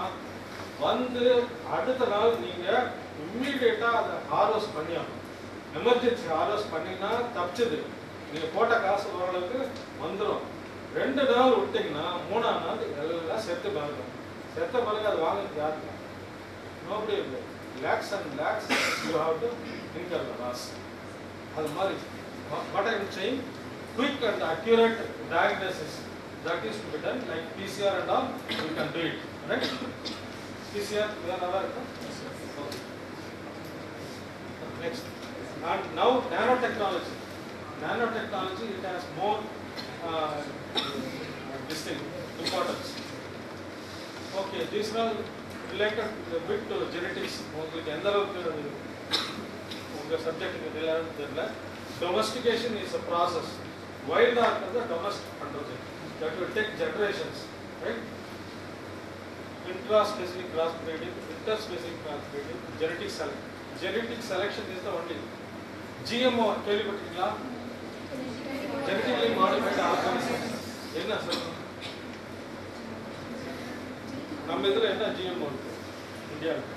வந்து அடுத்த நாள் நீங்கள் இம்மீடியட்டா அதை harvest பண்ணியாகணும். Emergency harvest பண்ணினா தப்பிச்சது. நீங்கள் போட்ட காசு ஓரளவுக்கு வந்துடும் ரெண்டு நாள் விட்டிங்கன்னா மூணாம் நாள் எல்லாம் செத்து பாருங்க செத்த பிறகு அது வாங்குறது யாருக்கு no payment. Lakhs and lakhs you have to incur the loss. Hallmark. What I am saying, quick and accurate diagnosis that is to be done like PCR and all, you can do it. Right? PCR, we are aware. Okay. Next. And now nanotechnology. Nanotechnology, it has more uh, distinct importance. Okay, these are related a bit to genetics. உங்களுக்கு எந்த அளவுக்கு உங்க subject ரிலேவன்ட் தெரியல domestication is a process wild ஆ இருக்கிறது domestic பண்றது that will take generations right intraspecific cross breeding interspecific cross breeding genetic selection genetic selection is the only GMO கேள்விப்பட்டீங்களா genetically modified organisms என்ன sir நம்ம இதுல என்ன GMO இருக்கு இந்தியாவில்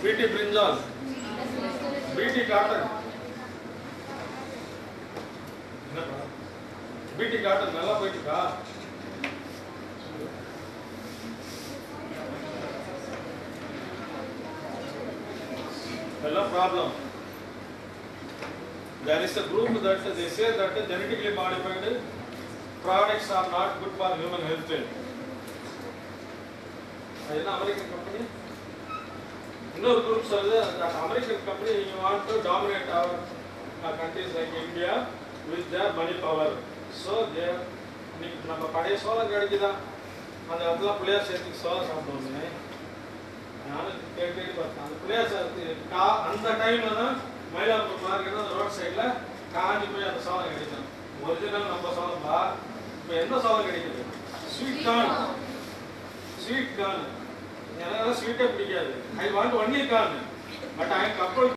BT brinjal, BT cotton. என்னப்பா பிடி காட்டன் நல்லா போயிட்டு இருக்கா எல்லாம் problem there is a group that they say that genetically modified products are not good for human health அது என்ன அமெரிக்கன் கம்பெனி இன்னொரு குரூப் சொல்லுது that American company you want to dominate our uh, countries like India with their money power. So they இன்னைக்கு நம்ம பழைய சோளம் கிடைக்குதா அந்த இடத்துல பிள்ளையார் சேர்த்துக்கு சோளம் சாப்பிடுவோமே நானும் கேட்டு கேட்டு பார்த்தேன் அந்த பிள்ளையார் சேர்த்து கா அந்த டைம்ல தான் மயிலாப்பூர் மார்க்கெட் அந்த ரோட் சைடில் காஞ்சி போய் அந்த சோளம் கிடைக்கும். ஒரிஜினல் நம்ம சோளம் பா இப்போ எந்த சோளம் கிடைக்குது? ஸ்வீட் கார்ன் ஸ்வீட் கார்ன் எனக்கு ஸ்வீட்டே பிடிக்காது. I want only corn but I கப்பல்